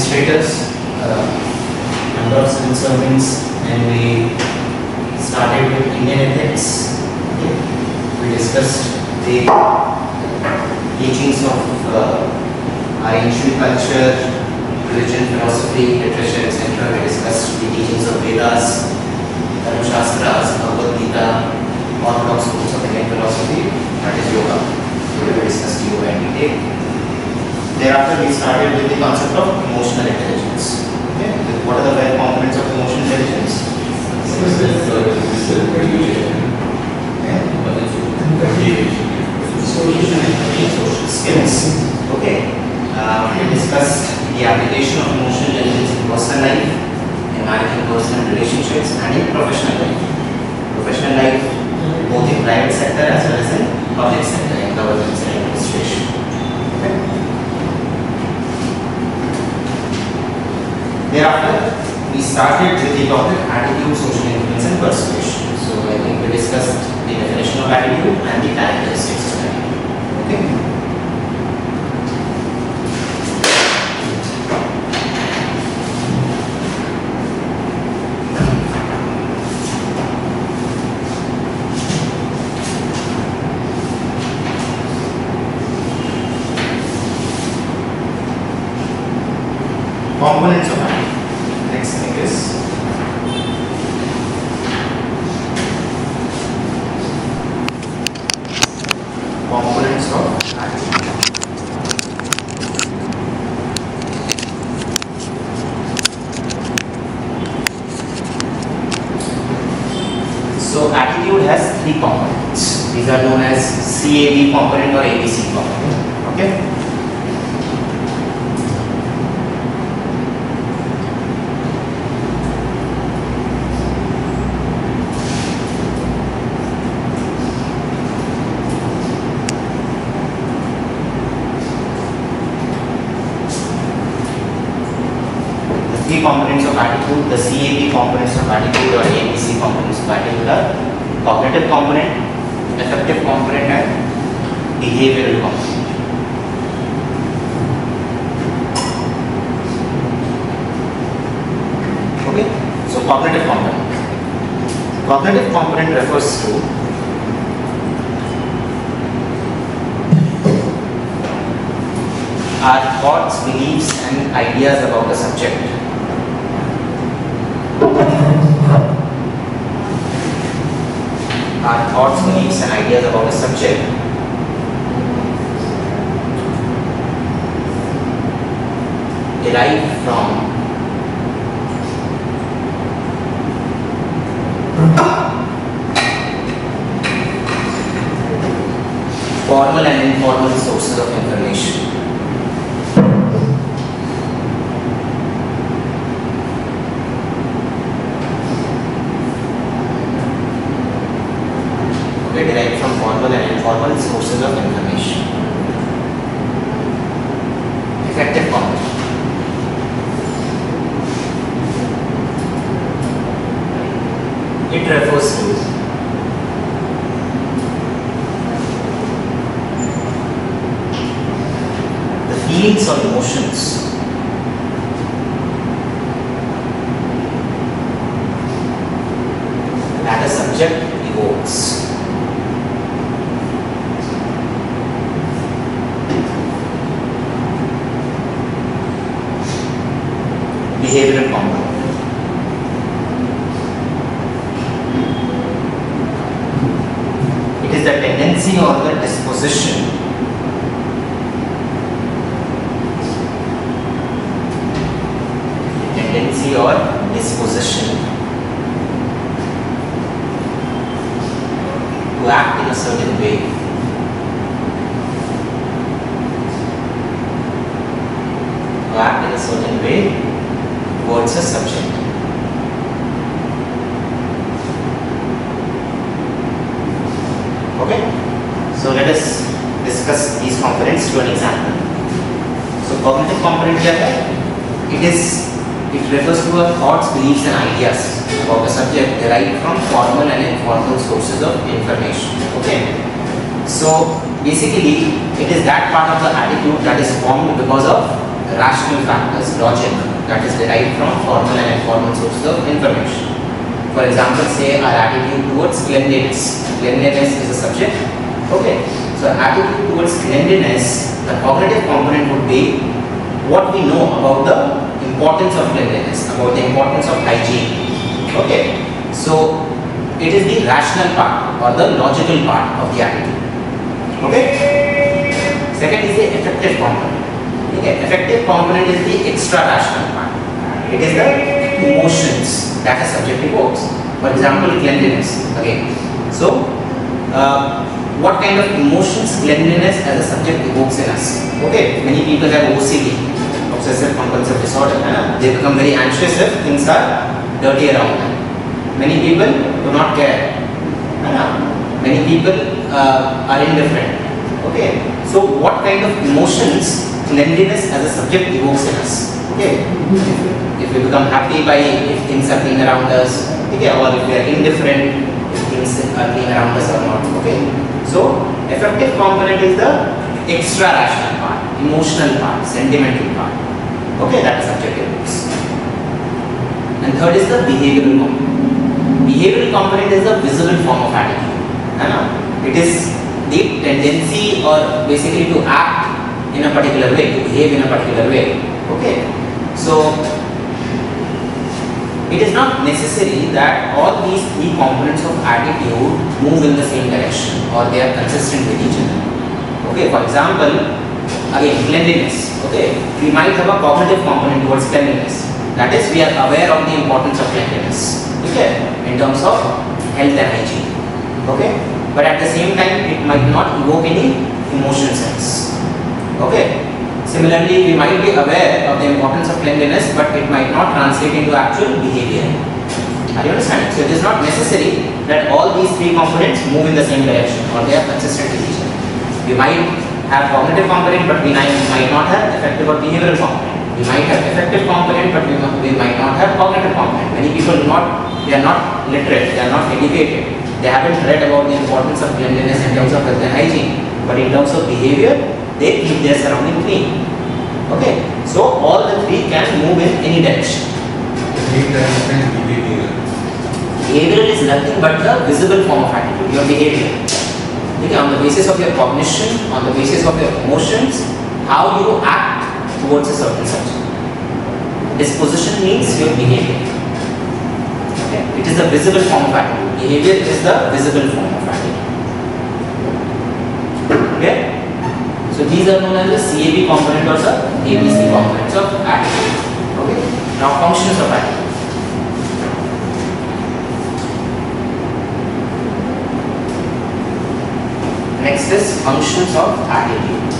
status, uh, number of civil servants, the CAB components of attitude or ABC components of attitude are cognitive component, affective component and behavioral component. Okay, so cognitive component. Cognitive component refers to our thoughts, beliefs and ideas about the subject. our thoughts, beliefs and ideas about a subject. derived from formal and informal sources of information. of information. Affective combat. It refers to the feelings of around us, okay, or if we are indifferent if things are clean around us or not. Okay. So affective component is the extra rational part, emotional part, sentimental part. Okay, that is subject evokes. And third is the behavioral component. Behavioral component is the visible form of attitude. It is the tendency or basically to act in a particular way, to behave in a particular way. Okay. So it is not necessary that all these three components of attitude move in the same direction or they are consistent with each other. Okay, for example, again cleanliness. Okay, we might have a cognitive component towards cleanliness. That is, we are aware of the importance of cleanliness. Okay, in terms of health and hygiene okay but at the same time it might not evoke any emotional sense okay similarly we might be aware of the importance of cleanliness but it might not translate into actual behavior. Are you understanding? So it is not necessary that all these three components move in the same direction or they are consistent with each other. We might have cognitive component but we might not have affective or behavioral component. We might have affective component but we, might not have cognitive component. Many people not they are not literate they are not educated. They haven't read about the importance of cleanliness in terms of health and hygiene, but in terms of behavior, they keep their surrounding clean. Okay, so all the three can move in any direction. Behavioral is nothing but the visible form of attitude, your behavior. Okay, on the basis of your cognition, on the basis of your emotions, how you act towards a certain subject. Disposition means your behavior. Okay, it is the visible form of attitude. Behavior is the visible form of attitude. Okay? So these are known as the CAB component or the ABC hmm. components of attitude. Okay? Now functions of attitude. Next is functions of attitude.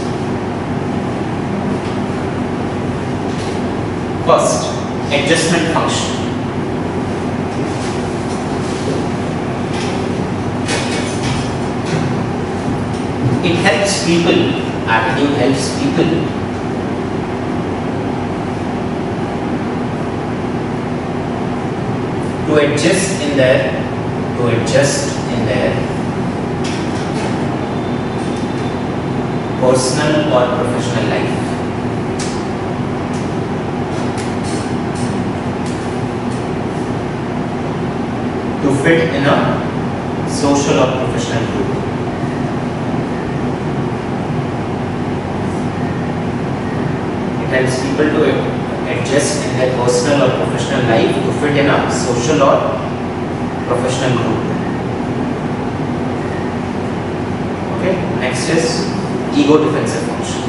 First, adjustment function. it helps people attitude helps people. To adjust in their to adjust in their personal or professional life. To fit in a social or professional group helps people to adjust in their personal or professional life to fit in a social or professional group. Okay, next is ego defensive function.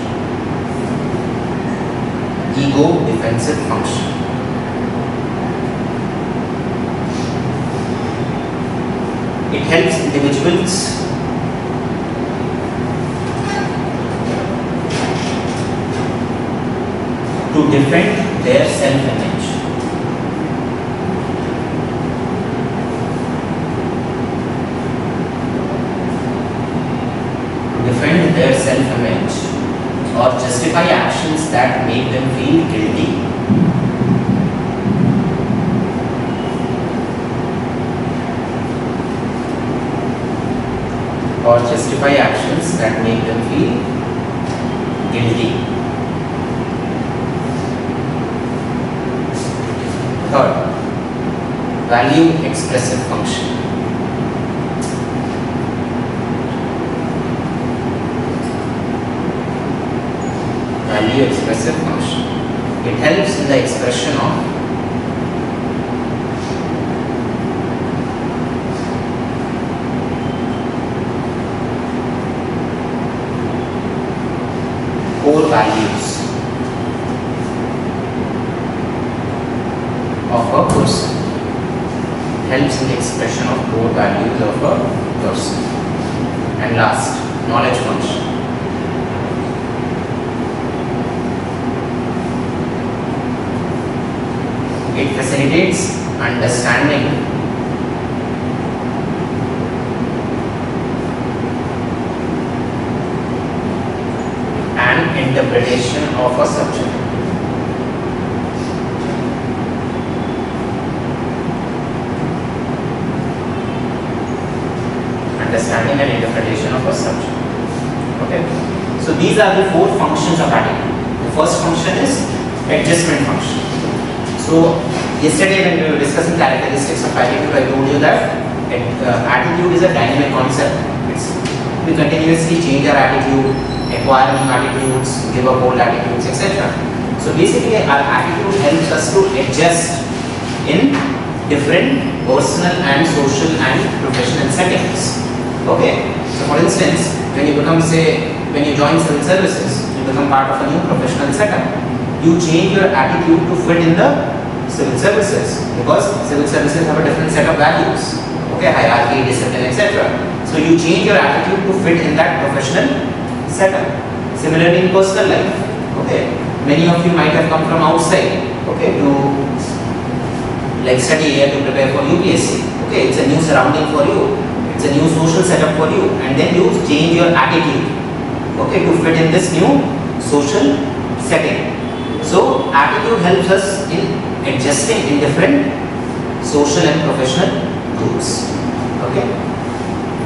Ego defensive function. It helps individuals to defend their self-image. Defend their self-image or justify actions that make them feel guilty. Or justify actions that make them feel guilty. Third, value expressive function. Value expressive function. It helps in the expression of core values of a person. Helps in the expression of core values of a person. And last, knowledge function. It facilitates understanding and interpretation of a subject. Understanding and interpretation of a subject. Okay. So these are the four functions of attitude. The first function is adjustment function. So yesterday when we were discussing characteristics of attitude, I told you that uh, attitude is a dynamic concept. It's, we continuously change our attitude, acquire new attitudes, give up old attitudes, etc. So basically our attitude helps us to adjust in different personal and social and professional settings. Okay, so for instance, when you become say, when you join civil services, you become part of a new professional setup. You change your attitude to fit in the civil services because civil services have a different set of values. Okay, hierarchy, discipline, etc. So you change your attitude to fit in that professional setup. Similarly in personal life, okay, many of you might have come from outside, okay, to like study here to prepare for UPSC. Okay, it's a new surrounding for you, it's a new social setup for you, and then you change your attitude, okay, to fit in this new social setting. So attitude helps us in adjusting in different social and professional groups. Okay.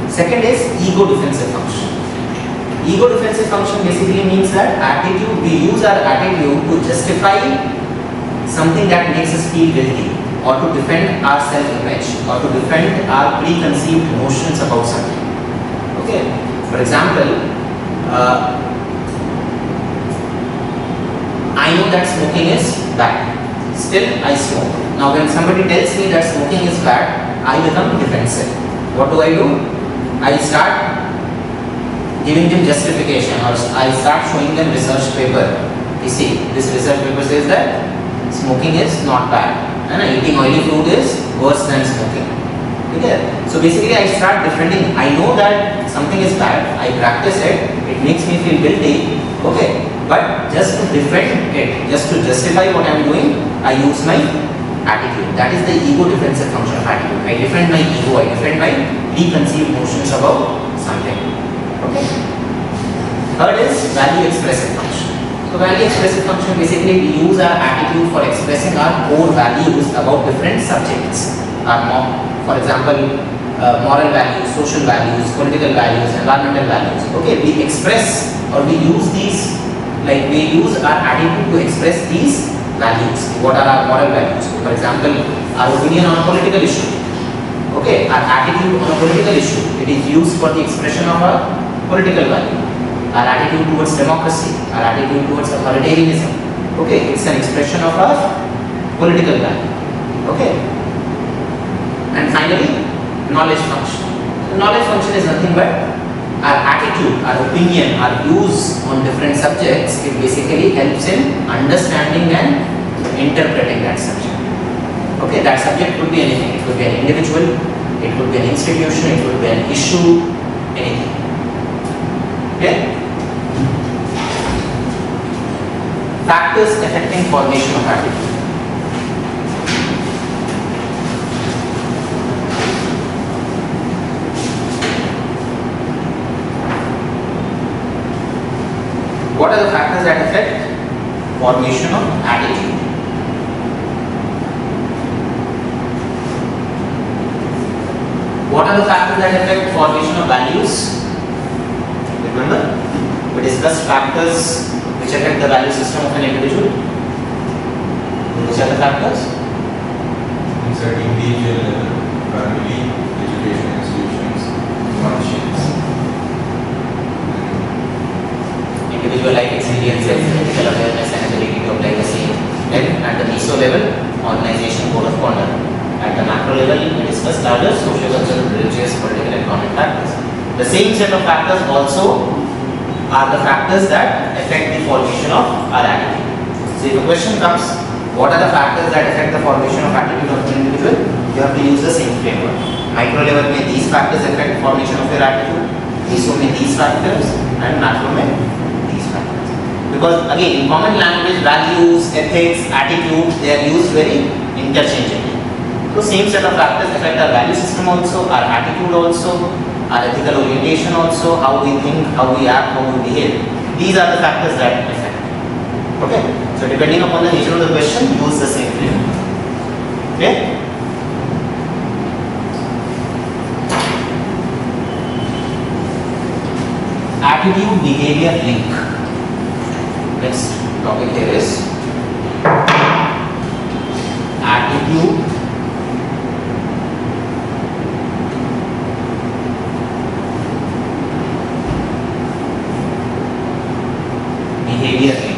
Second is ego defensive function. Ego defensive function basically means that attitude, we use our attitude to justify something that makes us feel guilty or to defend our self-image or to defend our preconceived notions about something. Okay. For example, uh, I know that smoking is bad. Still, I smoke. Now, when somebody tells me that smoking is bad, I become defensive. What do I do? I start giving them justification or I start showing them research paper. You see, this research paper says that smoking is not bad and eating oily food is worse than smoking. Okay? So basically I start defending, I know that something is bad, I practice it, it makes me feel guilty, okay, but just to defend it, just to justify what I am doing, I use my attitude. That is the ego defensive function of attitude. I defend my ego, I defend my preconceived notions about something. Okay. Third is value expressive function. So value expressive function basically we use our attitude for expressing our core values about different subjects. Our, for example, uh, moral values, social values, political values, environmental values. Okay, we express or we use these, like we use our attitude to express these values. What are our moral values? For example, our opinion on a political issue. Okay, our attitude on a political issue. It is used for the expression of our political value, our attitude towards democracy, our attitude towards authoritarianism. Okay, it's an expression of our political value. Okay. And finally, knowledge function. The knowledge function is nothing but our attitude, our opinion, our views on different subjects. It basically helps in understanding and interpreting that subject. Okay, that subject could be anything. It could be an individual, it could be an institution, it could be an issue, anything. Okay? Factors affecting formation of attitude. What are the factors that affect formation of attitude? What are the factors that affect formation of values? Remember? We discussed factors which affect the value system of an individual. Which are the factors? It's at individual level, family, education institutions, functions. Individual life experiences, ethical awareness and ability to apply the same. Then at the meso level, organization code of conduct. At the macro level, we discussed larger social, cultural, religious, political, and economic factors. The same set of factors also are the factors that affect the formation of our attitude. So if a question comes, what are the factors that affect the formation of attitude of an individual? You have to use the same framework. Micro level may these factors affect the formation of your attitude, meso may these factors, and macro may these factors. Because again, in common language, values, ethics, attitude, they are used very interchangeably. So same set of factors affect our value system also, our attitude also, our ethical orientation also, how we think, how we act, how we behave. These are the factors that affect. Okay? So depending upon the nature of the question, use the same framework. Okay? Attitude behavior link. Next topic here is attitude behavior link.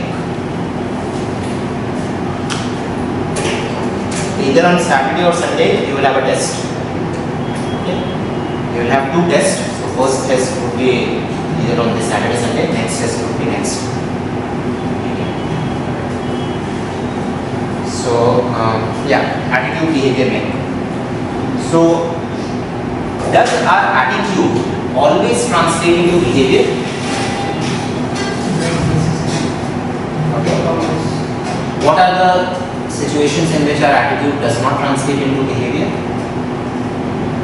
Either on Saturday or Sunday, you will have a test. Okay? You will have two tests. So first test would be either on this Saturday, Sunday. Next test would be next. Okay. So um, yeah, attitude behavior link. So does our attitude always translate into behavior? What are the situations in which our attitude does not translate into behavior?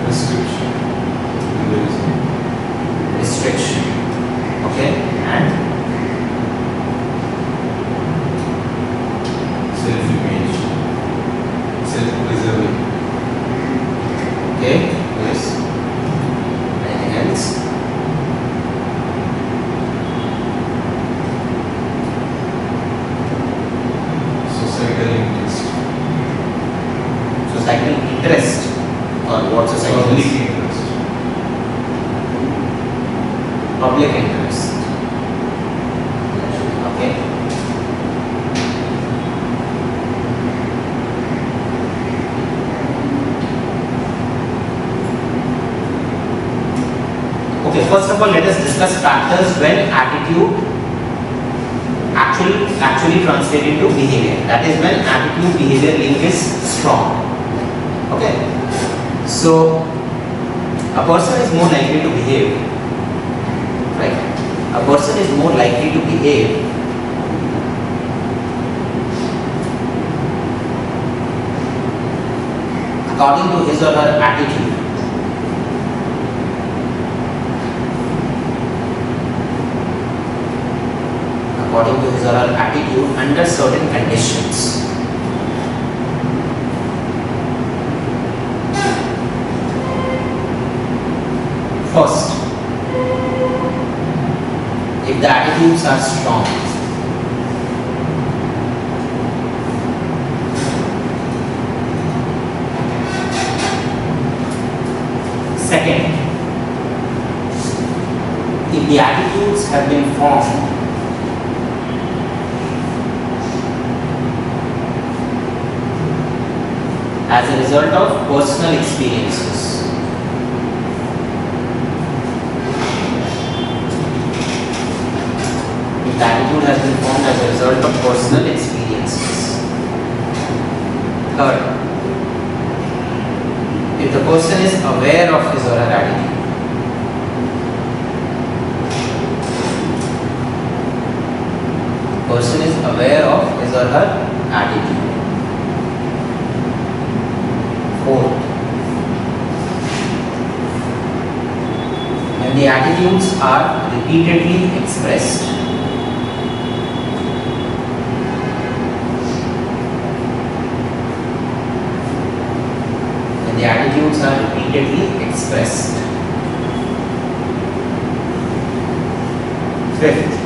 Restriction. And there is Restriction. Okay, and self-image, self-preserving, okay, yes. Anything else? societal interest, Societal interest or what societal public interest, public interest. Okay. Okay, first of all, let us discuss factors when attitude actually actually translate into behavior. That is when attitude behavior link is strong. Okay. So a person is more likely to behave right a person is more likely to behave according to his or her attitude according to his or her attitude under certain conditions first if the attitudes are strong. Second, if the attitudes have been formed as a result of personal experiences. Attitude has been formed as a result of personal experiences. Third, if the person is aware of his or her attitude. Person is aware of his or her attitude. Fourth, when the attitudes are repeatedly expressed. When the attitudes are repeatedly expressed. Fifth,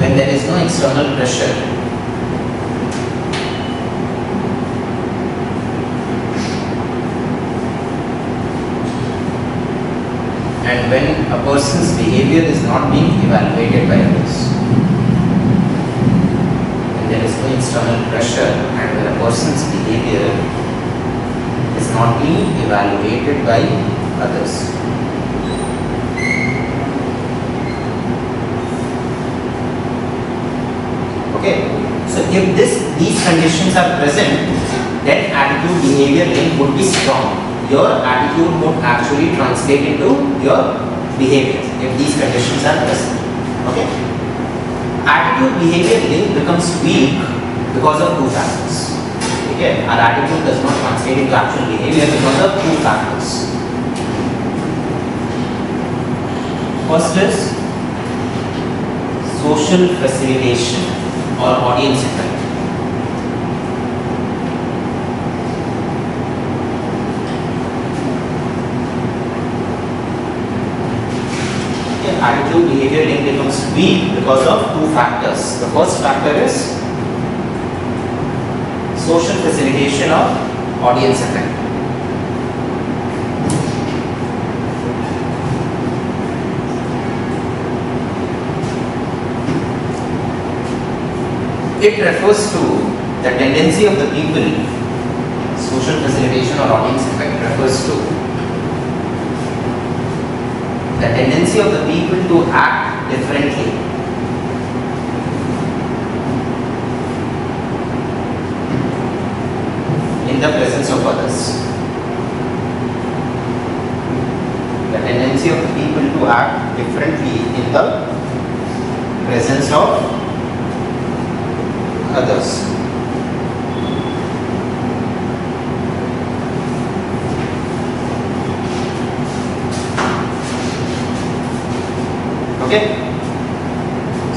when there is no external pressure, and when a person's behavior is not being evaluated by others. When there is no external pressure and when a person's behavior is not being evaluated by others. Okay, so if this these conditions are present, then attitude behavior link would be strong. Your attitude would actually translate into your behavior if these conditions are present. Okay, attitude behavior link becomes weak because of two factors. Okay, our attitude does not translate into actual behavior because of two factors. First is social facilitation or audience effect. Okay, attitude behavior link becomes weak because of two factors. The first factor is social facilitation of audience effect. It refers to the tendency of the people, social facilitation or audience effect refers to the tendency of the people to act differently in the presence of others. The tendency of the people to act differently in the presence of others. Okay?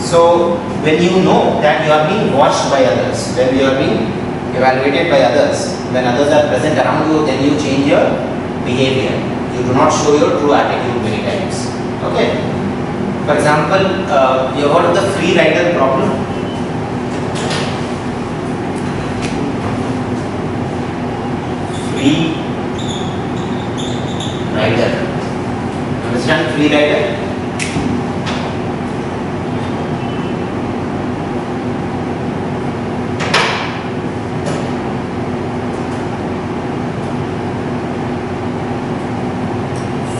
So, when you know that you are being watched by others, when you are being evaluated by others, when others are present around you, then you change your behavior. You do not show your true attitude many times. Okay? For example, uh, you heard of the free rider problem? free rider. Understand free rider?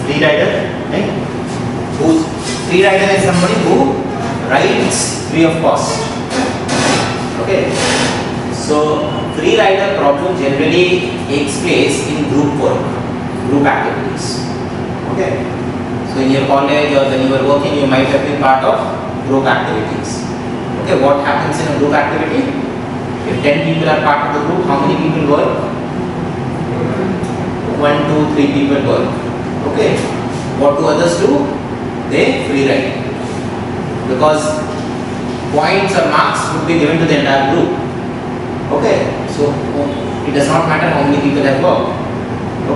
Free rider, right? Who's free rider is somebody who rides free of cost. Okay. So free rider problem generally takes place in group work, group activities. Okay. So in your college or when you were working, you might have been part of group activities. Okay. What happens in a group activity? If 10 people are part of the group, how many people work? One, two, three people work. Okay. What do others do? They free ride. Because points or marks would be given to the entire group. Okay, so it does not matter how many people have worked.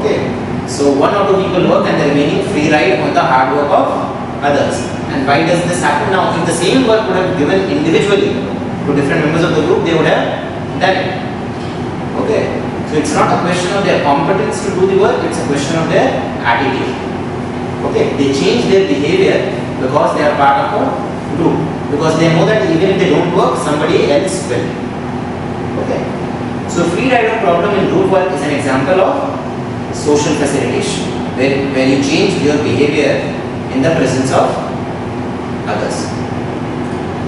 Okay, so one or two people work and the remaining free ride on the hard work of others. And why does this happen now? If the same work would have given individually to different members of the group, they would have done it. Okay, so it's not a question of their competence to do the work, it's a question of their attitude. Okay, they change their behavior because they are part of a group. Because they know that even if they don't work, somebody else will. Okay. So free rider problem in group work is an example of social facilitation, where, where you change your behavior in the presence of others.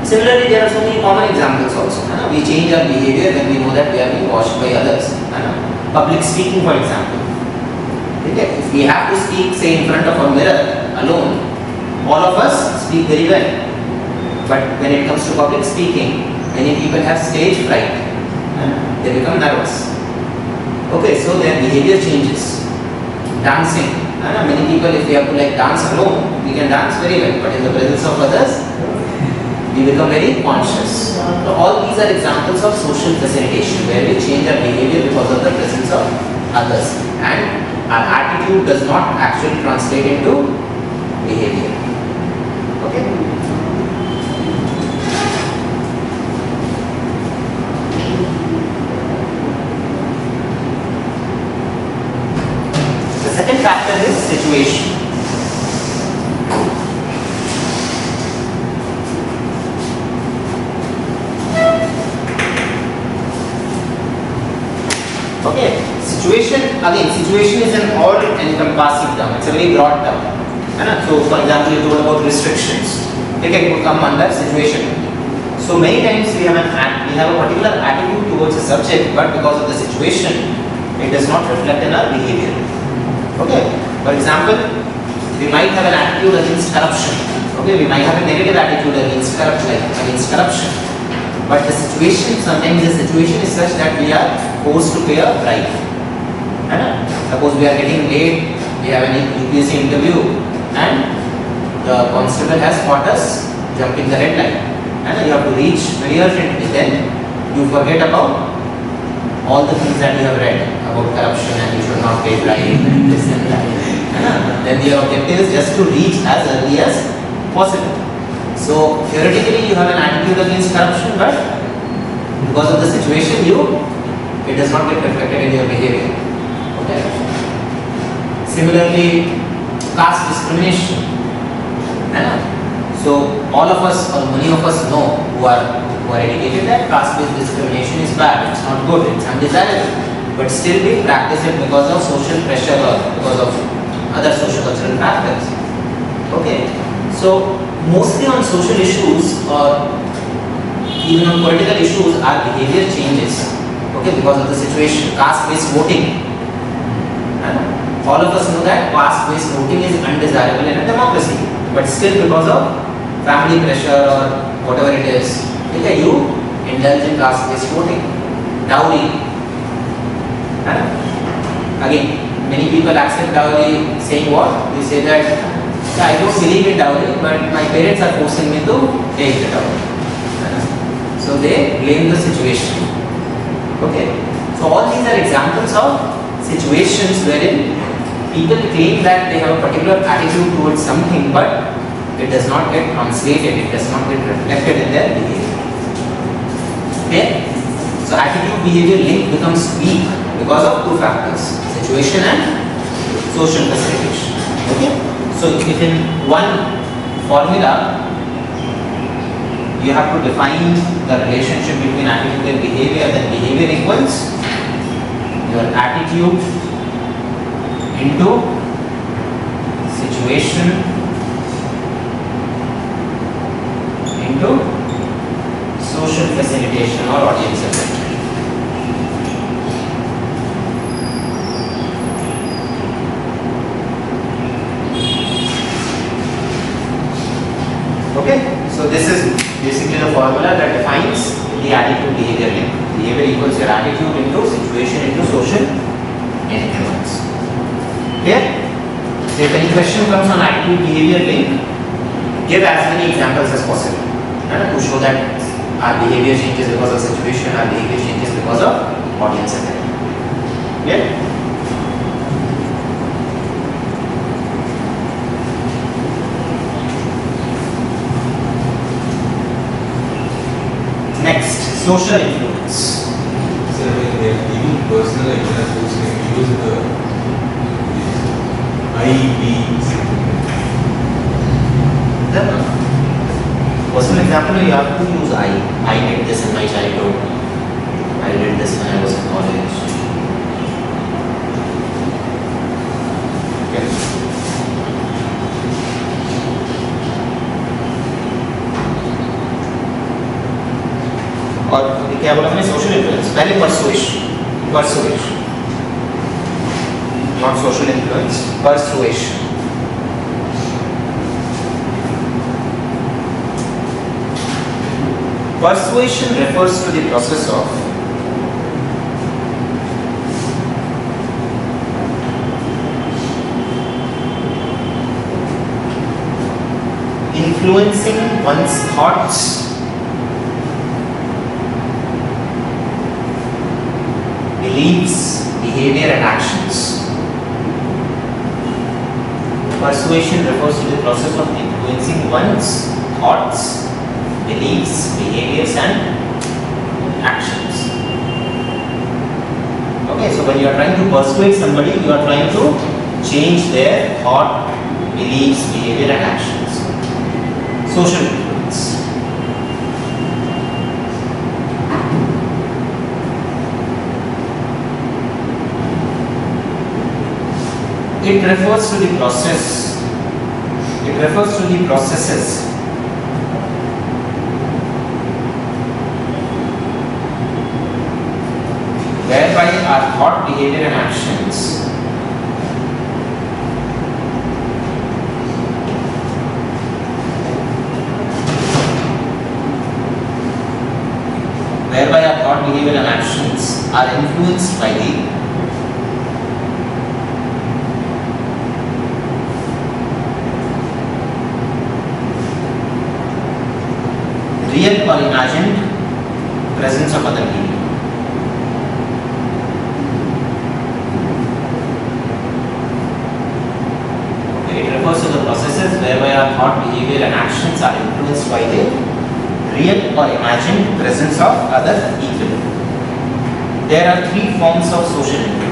Similarly, there are so many common examples also. We change our behavior when we know that we are being watched by others. Public speaking, for example. Okay. If we have to speak, say, in front of a mirror alone, all of us speak very well. But when it comes to public speaking, many people have stage fright and they become nervous. Okay, so their behavior changes. Dancing. Uh, many people, if we have to like dance alone, we can dance very well, but in the presence of others, we become very conscious. So all these are examples of social facilitation, where we change our behavior because of the presence of others, and our attitude does not actually translate into behavior. factor is situation. Okay, situation again. Situation is an all-encompassing term. It's a very broad term. है? So, for example, you told about restrictions. Okay, it would come under situation. So many times we have an we have a particular attitude towards a subject, but because of the situation, it does not reflect in our behavior. Okay. For example, we might have an attitude against corruption. Okay, we might have a negative attitude against corruption, against corruption. But the situation, sometimes the situation is such that we are forced to pay a bribe. Suppose we are getting late, we have an UPSC interview and the constable has caught us jumping the red light and you have to reach very urgently then you forget about all the things that you have read about corruption and you should not pay bribe and this and that. then your objective is just to reach as early as possible. So theoretically you have an attitude against corruption but because of the situation you it does not get reflected in your behavior. Similarly, caste discrimination. So all of us or many of us know who are who are educated that caste-based discrimination is bad. It's not good. It's undesirable. But still we practice it because of social pressure or because of other social cultural factors. Okay. So mostly on social issues or even on political issues, our behavior changes. Okay, because of the situation. Caste-based voting. All of us know that caste-based voting is undesirable in a democracy. But still, because of family pressure or whatever it is, okay, you indulge in caste-based voting. Dowry. And again, many people accept dowry saying what? They say that "Yeah, I don't believe in dowry, but my parents are forcing me to take the dowry. So they blame the situation. Okay. So all these are examples of situations wherein people claim that they have a particular attitude towards something, but it does not get translated, it does not get reflected in their behavior. Okay? So attitude behavior link becomes weak because of two factors, situation and social facilitation. Okay? So if in one formula you have to define the relationship between attitude and behavior, then behavior equals your attitude into situation into social facilitation or audience effect. Okay, so this is basically the formula that defines the attitude behavior link. Behavior equals your attitude into situation into social. Clear? So if any question comes on attitude behavior link, give as many examples as possible and to show that our behavior changes because of situation, our behavior changes because of audience effect. Clear? Next, social influence. So uh, when they are giving personal examples, they use the I, B, Then, personal example, you have to use I. I did this in my childhood. I did this when I was in college. Okay. और ये क्या बोला मैंने social influence पहले persuasion persuasion not social influence, persuasion. Persuasion refers to the process of influencing one's thoughts beliefs, behavior and actions. Persuasion refers to the process of influencing one's thoughts, beliefs, behaviors and actions. Okay, so when you are trying to persuade somebody, you are trying to change their thought, beliefs, behavior and actions. Social media. it refers to the process. It refers to the processes. Whereby our thought, behavior and actions whereby our thought, behavior and actions are influenced by the imagined presence of other people. It refers to the processes whereby our thought, behavior and actions are influenced by the real or imagined presence of other people. There are three forms of social influence.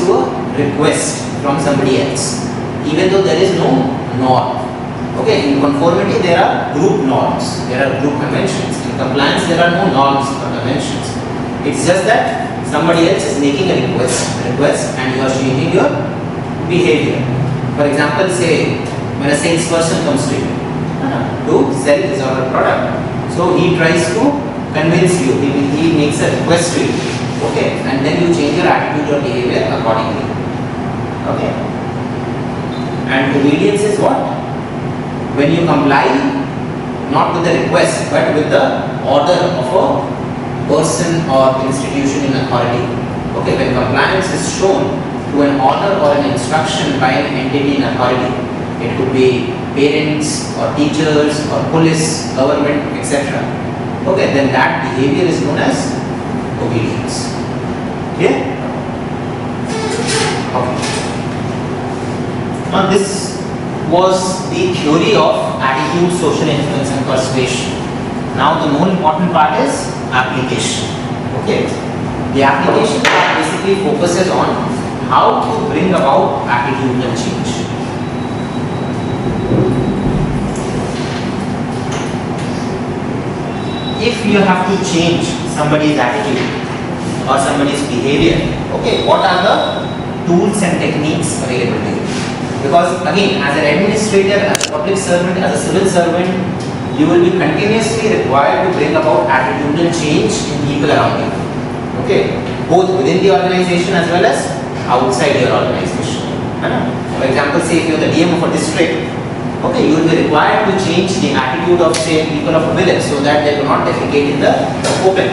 To a request from somebody else, even though there is no norm. Okay, in conformity there are group norms, there are group conventions. In compliance there are no norms or conventions. It's just that somebody else is making a request, request and you are changing your behavior. For example, say when a salesperson comes to you uh, to sell his or her product, so he tries to convince you, he, he makes a request to you, okay, and then you change your attitude or behavior accordingly, okay. And obedience is what? When you comply not with the request but with the order of a person or institution in authority. Okay, when compliance is shown to an order or an instruction by an entity in authority, it could be parents or teachers or police, government, etc. Okay, then that behavior is known as obedience. Clear? Okay. Now this was the theory of attitude, social influence and persuasion. Now the more important part is application. Okay. The application basically focuses on how to bring about attitudinal change. If you have to change somebody's attitude or somebody's behavior, okay, what are the tools and techniques available to you? Because again, as an administrator, as a public servant, as a civil servant, you will be continuously required to bring about attitudinal change in people around you. Okay, both within the organization as well as outside your organization. For example, say if you are the DM of a district, okay, you will be required to change the attitude of say people of a village so that they do not defecate in the open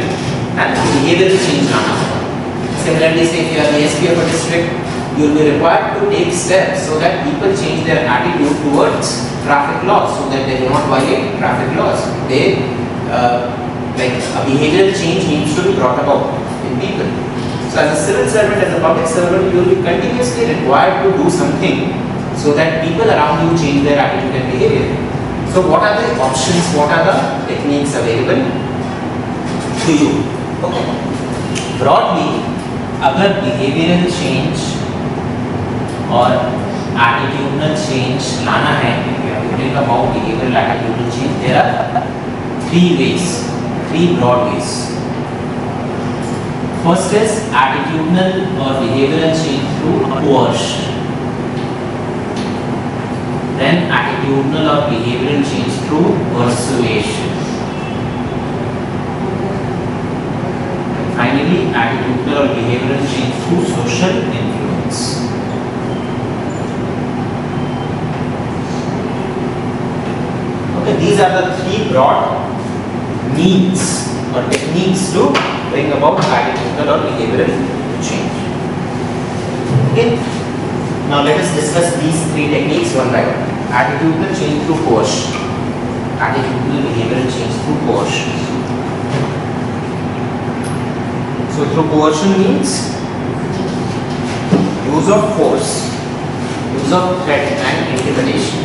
and behavior will change now. Similarly, say if you are the SP of a district, you will be required to take steps so that people change their attitude towards traffic laws so that they do not violate traffic laws. They uh, like a behavioral change needs to be brought about in people. So as a civil servant, as a public servant, you will be continuously required to do something so that people around you change their attitude and behavior. So what are the options, what are the techniques available to you? Okay. Broadly, अगर behavioral change और attitudinal change लाना है, you are thinking about behavioral attitudinal change, there are three ways, three broad ways. First is attitudinal or behavioral change through coercion. Then attitudinal or behavioral change through persuasion. And finally, attitudinal or behavioral change through social influence. Okay, these are the three broad means or techniques to bring about attitudinal or behavioral change. Okay. Now let us discuss these three techniques one by one. Attitudinal change through coercion. Attitudinal behavioral change through coercion. So through coercion means use of force, use of threat and intimidation.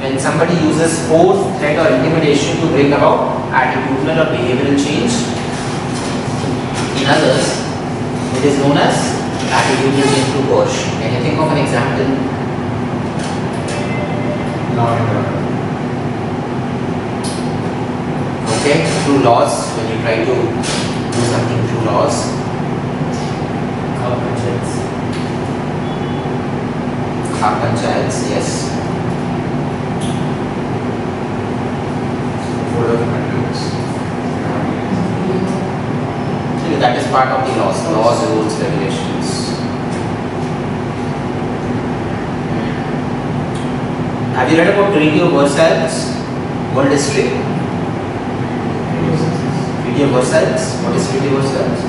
When somebody uses force, threat or intimidation to bring about attitudinal or behavioral change in others, it is known as attitudinal change through coercion. Can you think of an example? Law and. Okay, through laws, when you try to do something through laws. Khap panchayats, yes. Code of conduct. That is part of the laws, laws, rules, regulations. Have you read about Treaty of Versailles? World history. Treaty of Versailles? What is Treaty of Versailles?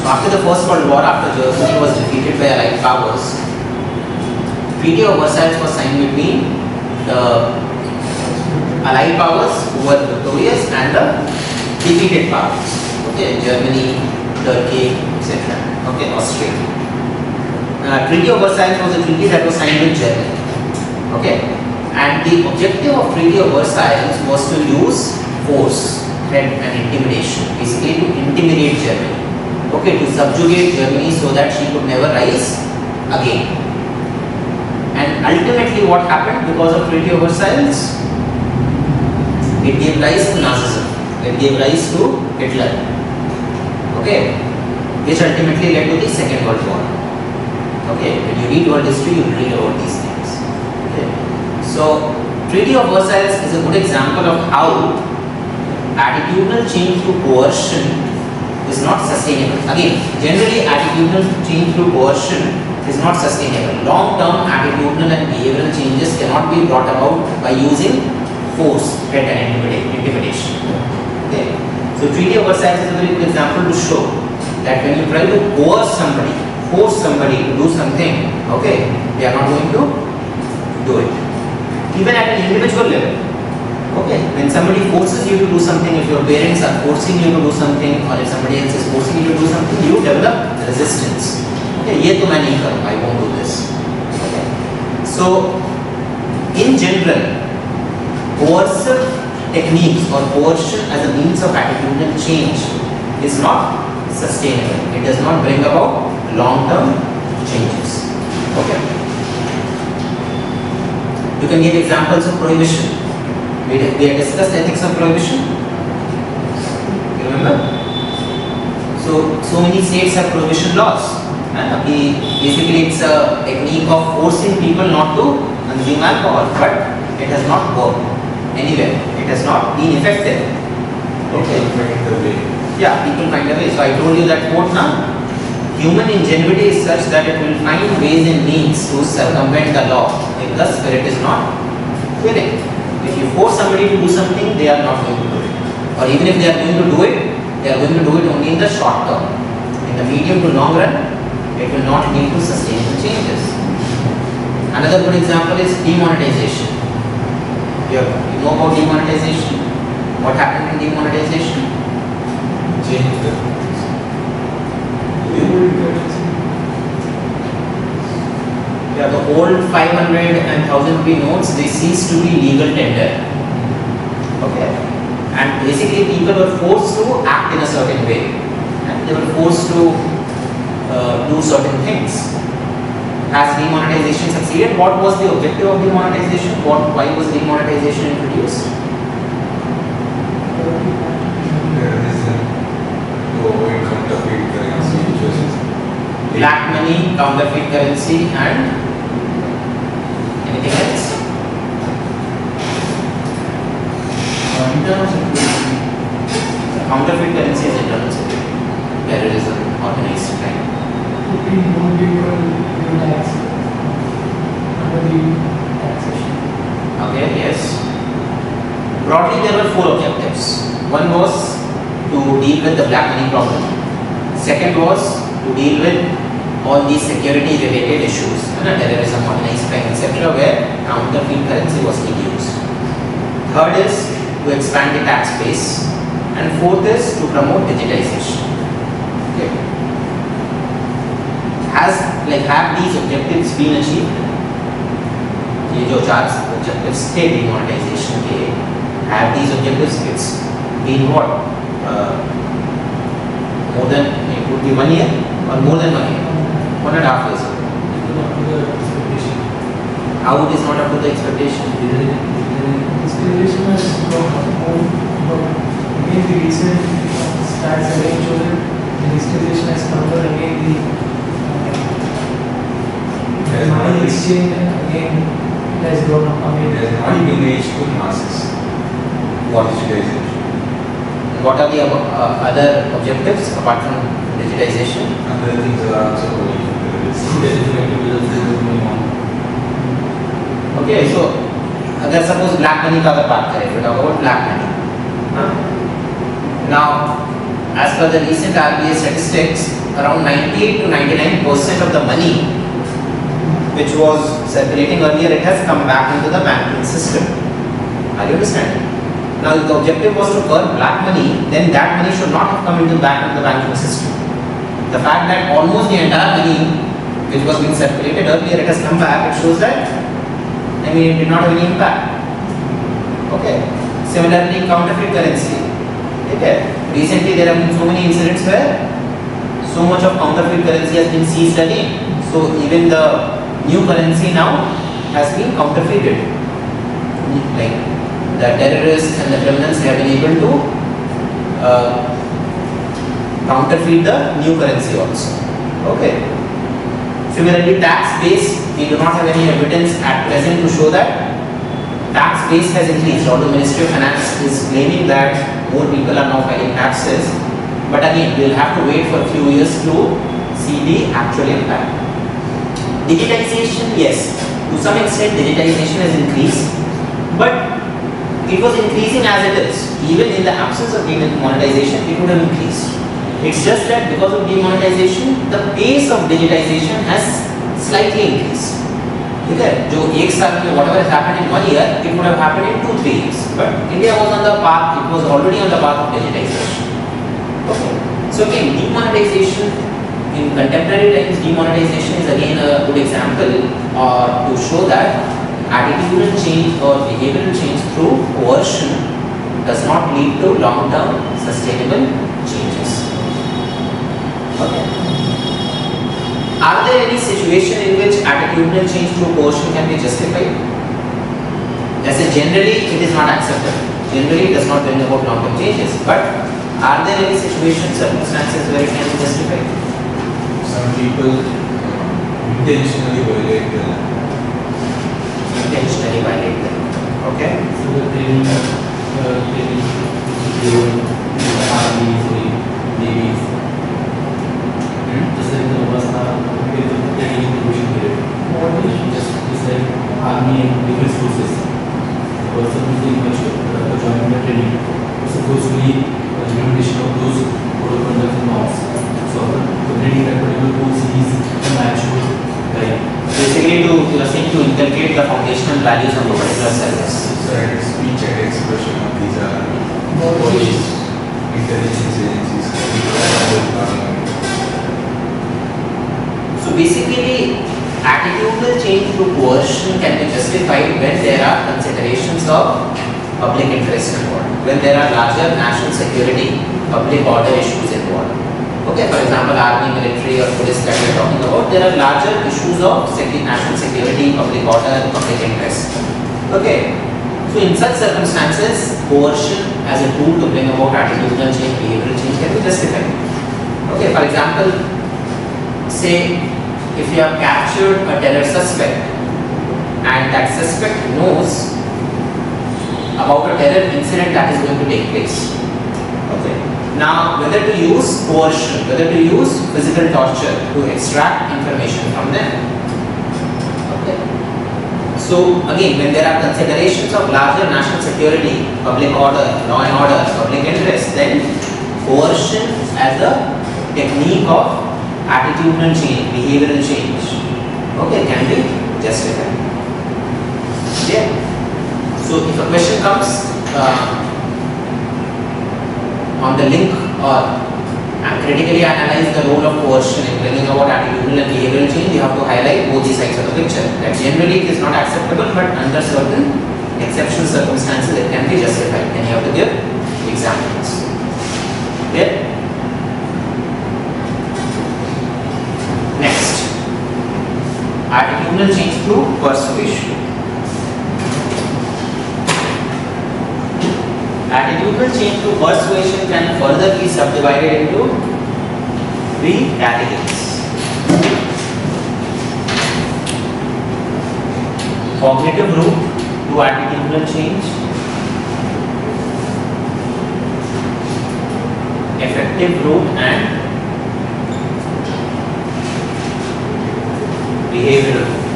So after the First World War, after Germany was defeated by Allied powers, Treaty of Versailles was signed between the Allied powers who were victorious and the defeated powers. Okay, Germany, Turkey, etc. Okay, Austria. Uh, treaty of Versailles was a treaty that was signed with Germany. Okay, and the objective of Treaty of Versailles was to use force, threat, and intimidation, basically to intimidate Germany. Okay, to subjugate Germany so that she could never rise again. And ultimately, what happened because of Treaty of Versailles? It gave rise to Nazism. It gave rise to Hitler. Okay, which ultimately led to the Second World War. Okay, when you read world history, you read about these things. Okay, so Treaty of Versailles is a good example of how attitudinal change through coercion is not sustainable. Again, generally attitudinal change through coercion is not sustainable. Long-term attitudinal and behavioral changes cannot be brought about by using force, threat and intimidation. Okay. So treaty of Versailles is a very good example to show that when you try to coerce somebody, force somebody to do something, okay, they are not going to do it. Even at an individual level. Okay, when somebody forces you to do something, if your parents are forcing you to do something, or if somebody else is forcing you to do something, you develop resistance. Okay, ye to main nahi I won't do this. Okay. So, in general, coercive techniques or coercion as a means of attitudinal change is not sustainable. It does not bring about long-term changes. Okay. You can give examples of prohibition. We, we had discussed ethics of prohibition. You remember? So, so many states have prohibition laws. And basically it's a technique of forcing people not to consume alcohol, but it has not worked anywhere. Has not been effective. Okay. Yeah, people find a way. So I told you that quote now. Human ingenuity is such that it will find ways and means to circumvent the law if the spirit is not willing. If you force somebody to do something, they are not going to do it. Or even if they are going to do it, they are going to do it only in the short term. In the medium to long run, it will not lead to sustainable changes. Another good example is demonetization. You, have, you know about demonetization? What happened in demonetization? Change the. Yeah, the old 500 and 1000 rupee notes, they ceased to be legal tender. Okay. And basically people were forced to act in a certain way. And they were forced to uh, do certain things. Has demonetization succeeded? What was the objective of demonetization? What, why was demonetization introduced? There is to counterfeit currency, Black money, counterfeit currency and anything else? internal security. Counterfeit currency is internal security. Terrorism, organized crime. Tax under the taxation. Okay, yes. Broadly, there were four objectives. One was to deal with the black money problem. Second was to deal with all these security related issues, terrorism, organized crime, etc., where counterfeit currency was being used. Third is to expand the tax base. And fourth is to promote digitization. Okay Has like have these objectives been achieved? ये जो चार objectives थे demonetization के have these objectives it's been what uh, more than it would be one year or more than one year one and a half years how it is not up to the expectation Inspiration has got more, but again the recent stats again show that the installation has come down again the Yes, uh, money money. exchange again has grown up. I mean, It has not been reached to masses. what Digitization. what are the uh, other objectives apart from digitization Other things are also going. okay so अगर suppose black money का अगर बात करें we talk about black money now as per the recent RBI statistics around 98 to 99 percent of the money which was circulating earlier, it has come back into the banking system. Are you understanding? Now, if the objective was to earn black money, then that money should not have come into back into the banking system. The fact that almost the entire money which was being circulated earlier, it has come back, it shows that, I mean, it did not have any impact. Okay. Similarly, counterfeit currency. Okay. Recently, there have been so many incidents where so much of counterfeit currency has been seized again. So even the new currency now has been counterfeited. Like the terrorists and the criminals have been able to uh, counterfeit the new currency also. Okay. Similarly, tax base, we do not have any evidence at present to show that tax base has increased. Although Ministry of Finance is claiming that more people are now paying taxes, but again, we'll have to wait for a few years to see the actual impact Digitization, yes, to some extent digitization has increased, but it was increasing as it is. Even in the absence of demonetization, it would have increased. It's just that because of demonetization, the pace of digitization has slightly increased. Okay, जो एक साल में whatever has happened in one year, it would have happened in two three years. But India was on the path, it was already on the path of digitization. Okay. So again, demonetization in contemporary times, demonetization is again a good example or to show that attitudinal change or behavioral change through coercion does not lead to long-term sustainable changes. Okay. Are there any situation in which attitudinal change through coercion can be justified? As in generally it is not acceptable. Generally it does not bring about long-term changes. But are there any situations, circumstances where it can be justified? Some people intentionally violate the law. Intentionally violate them. Okay? So the training, uh, training, given to the army, Hmm? just like the Avastha, with the training provision period. What is just is like army and defense forces. The person who is mature, uh, joining the training, is supposed to be a implementation of those code of conduct norms. So the training that particular course is a mature guy. Basically to, you are saying to inculcate the foundational values of a particular service. So and speech and expression of these uh, are Motivation. police, intelligence agencies. So basically, attitudinal change through coercion can be justified when there are considerations of public interest involved, when there are larger national security, public order issues involved. Okay, for example, army, military, or police that we are talking about, there are larger issues of national security, public order, public interest. Okay, so in such circumstances, coercion as a tool to bring about attitudinal change, behavioral change can be justified. Okay, for example, say if you have captured a terror suspect and that suspect knows about a terror incident that is going to take place. Now, whether to use coercion, whether to use physical torture to extract information from them. Okay. So again, when there are considerations of larger national security, public order, law and order, public interest, then coercion as a technique of attitudinal change, behavioral change, okay, can be justified. Yeah. So if a question comes uh, on the link or and critically analyze the role of coercion in bringing about attitudinal and behavioral change, you have to highlight both the sides of the picture. That generally it is not acceptable, but under certain exceptional circumstances it can be justified. And you have to give examples. Clear? Next, attitudinal change through persuasion. Attitudinal change through persuasion can further be subdivided into three categories. Cognitive route to attitudinal change, affective route and behavioral route.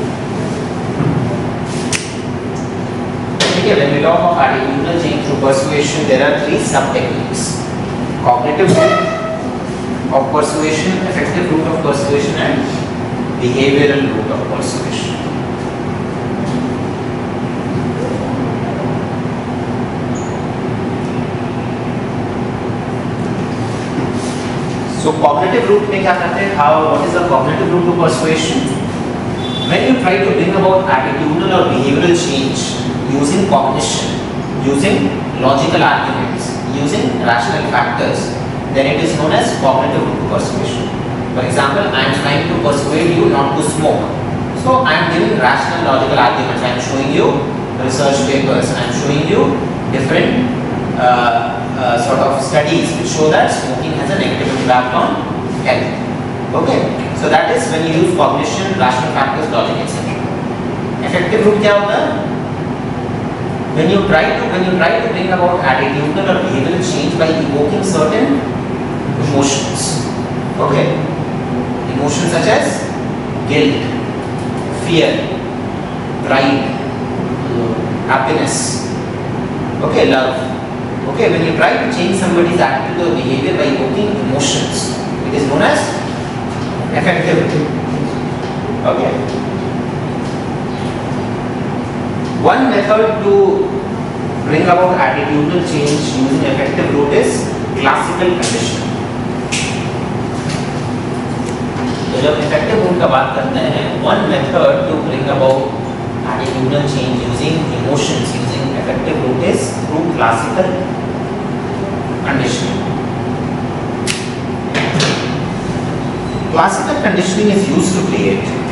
Okay, when we talk of attitudinal change through persuasion, there are three sub techniques cognitive route, of persuasion, effective route of persuasion and behavioral route of persuasion. So cognitive route में क्या करते हैं? How what is the cognitive route to persuasion? When you try to bring about attitudinal or behavioral change using cognition, using logical arguments, using rational factors, then it is known as cognitive persuasion. For example, I am trying to persuade you not to smoke. So I am giving rational logical arguments. I am showing you research papers. I am showing you different uh, uh, sort of studies which show that smoking has a negative impact on health. Okay, so that is when you use cognition, rational factors, logic, etc. Affective root क्या when you try to when you try to bring about attitudinal or behavioral change by evoking certain emotions. Okay, emotions such as guilt, fear, pride, uh, happiness. Okay, love. Okay, when you try to change somebody's attitude or behavior by evoking emotions, it is known as affective. Okay. One method to bring about attitudinal change using effective route is classical conditioning. तो जब effective root का बात करते हैं one method to bring about attitudinal change using emotions using effective route is through classical conditioning classical conditioning is used to create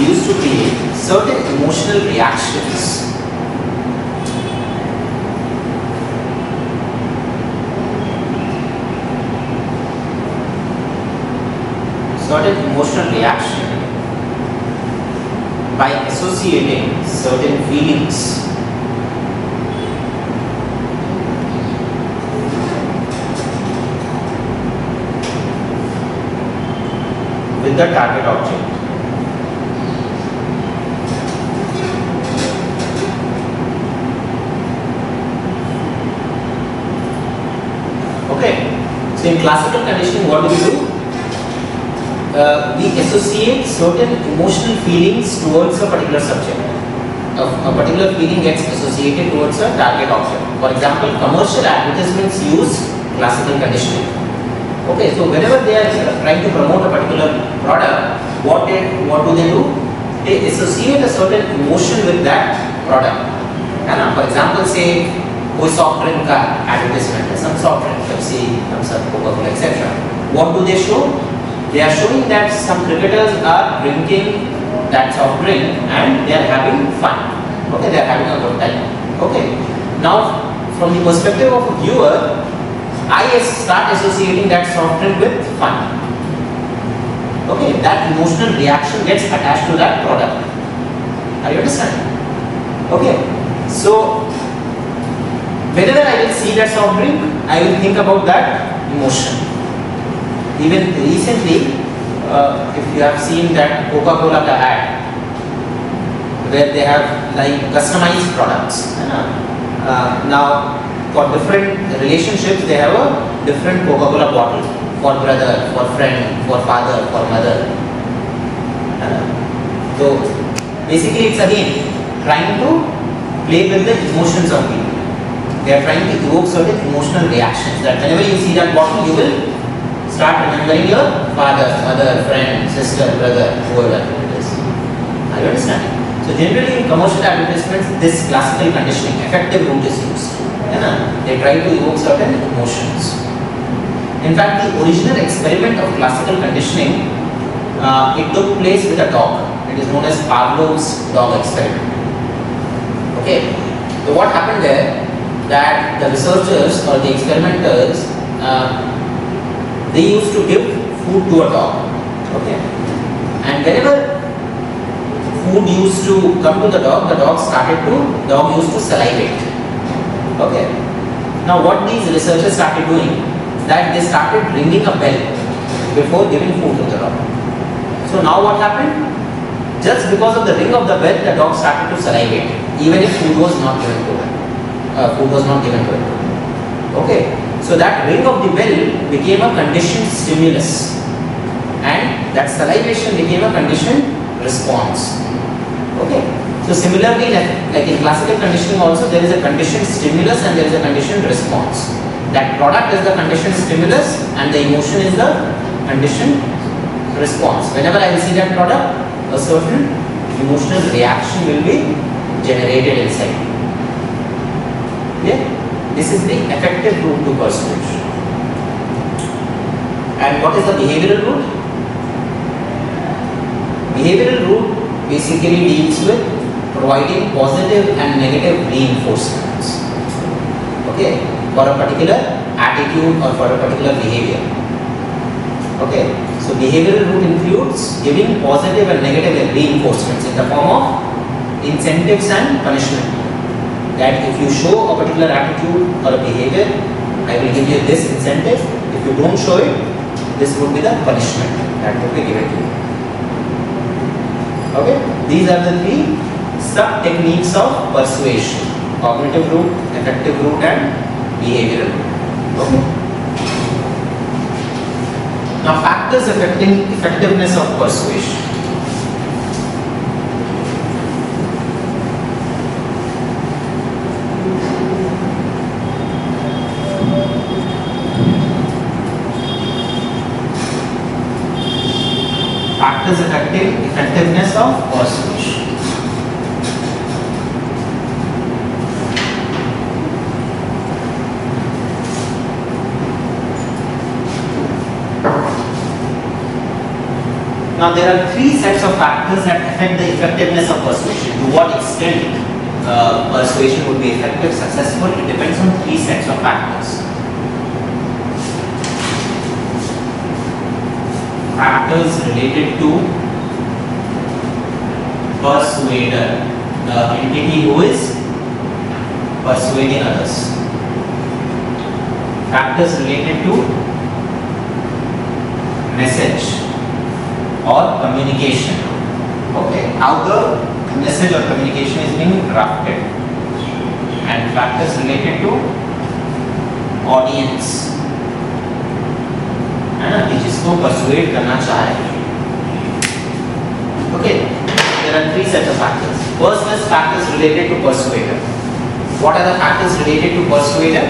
used to create certain emotional reactions certain emotional reaction by associating certain feelings with the target object. Okay, so in classical conditioning, what do we do? Uh, we associate certain emotional feelings towards a particular subject. A, a particular feeling gets associated towards a target object. For example, commercial advertisements use classical conditioning. Okay, so whenever they are trying to promote a particular product, what they what do they do? They associate a certain emotion with that product. And for example, say कोई soft drink का advertisement है सम soft drink Pepsi Thums Up Coca Cola etcetera what do they show they are showing that some cricketers are drinking that soft drink and they are having fun okay they are having a good time okay now from the perspective of a viewer i start associating that soft drink with fun okay that emotional reaction gets attached to that product are you understanding okay so whenever i will see that soft drink i will think about that emotion even recently, uh, if you have seen that Coca-Cola ad, where they have like customized products. Uh, now, for different relationships, they have a different Coca-Cola bottle for brother, for friend, for father, for mother. Uh, so, basically, it's again trying to play with the emotions of people. They are trying to evoke certain emotional reactions. That whenever you see that bottle, you will start remembering your father, mother, friend, sister, brother, whoever it is. Are you understanding? So generally in commercial advertisements, this classical conditioning, affective route is used. You know, they try to evoke certain emotions. In fact, the original experiment of classical conditioning, uh, it took place with a dog. It is known as Pavlov's dog experiment. Okay. So what happened there? That the researchers or the experimenters uh, they used to give food to a dog. Okay. And whenever food used to come to the dog, the dog started to, the dog used to salivate. Okay. Now what these researchers started doing, that they started ringing a bell before giving food to the dog. So now what happened? Just because of the ring of the bell, the dog started to salivate, even if food was not given to him. Uh, food was not given to him. Okay, so that ring of the bell became a conditioned stimulus, and that salivation became a conditioned response. Okay, so similarly, like, like in classical conditioning, also there is a conditioned stimulus and there is a conditioned response. That product is the conditioned stimulus, and the emotion is the conditioned response. Whenever I will see that product, a certain emotional reaction will be generated inside. Yeah? This is the affective route to persuasion. And what is the behavioral route? Behavioral route basically deals with providing positive and negative reinforcements. Okay, for a particular attitude or for a particular behavior. Okay, so behavioral route includes giving positive and negative reinforcements in the form of incentives and punishment. That if you show a particular attitude or a behavior, I will give you this incentive. If you don't show it, this would be the punishment that would be given to you. Okay, these are the three sub techniques of persuasion: cognitive route, affective route, and behavioral route. Okay. Now, factors affecting effectiveness of persuasion. Factors affecting effectiveness of persuasion. Now there are three sets of factors that affect the effectiveness of persuasion. To what extent uh, persuasion would be effective, successful, it depends on three sets of factors. Factors related to persuader, the entity who is persuading others. Factors related to message or communication. Okay, how the message or communication is being drafted, and factors related to audience. है ना कि जिसको persuade करना चाहे there are three sets of factors. First is factors related to persuader. What are the factors related to persuader?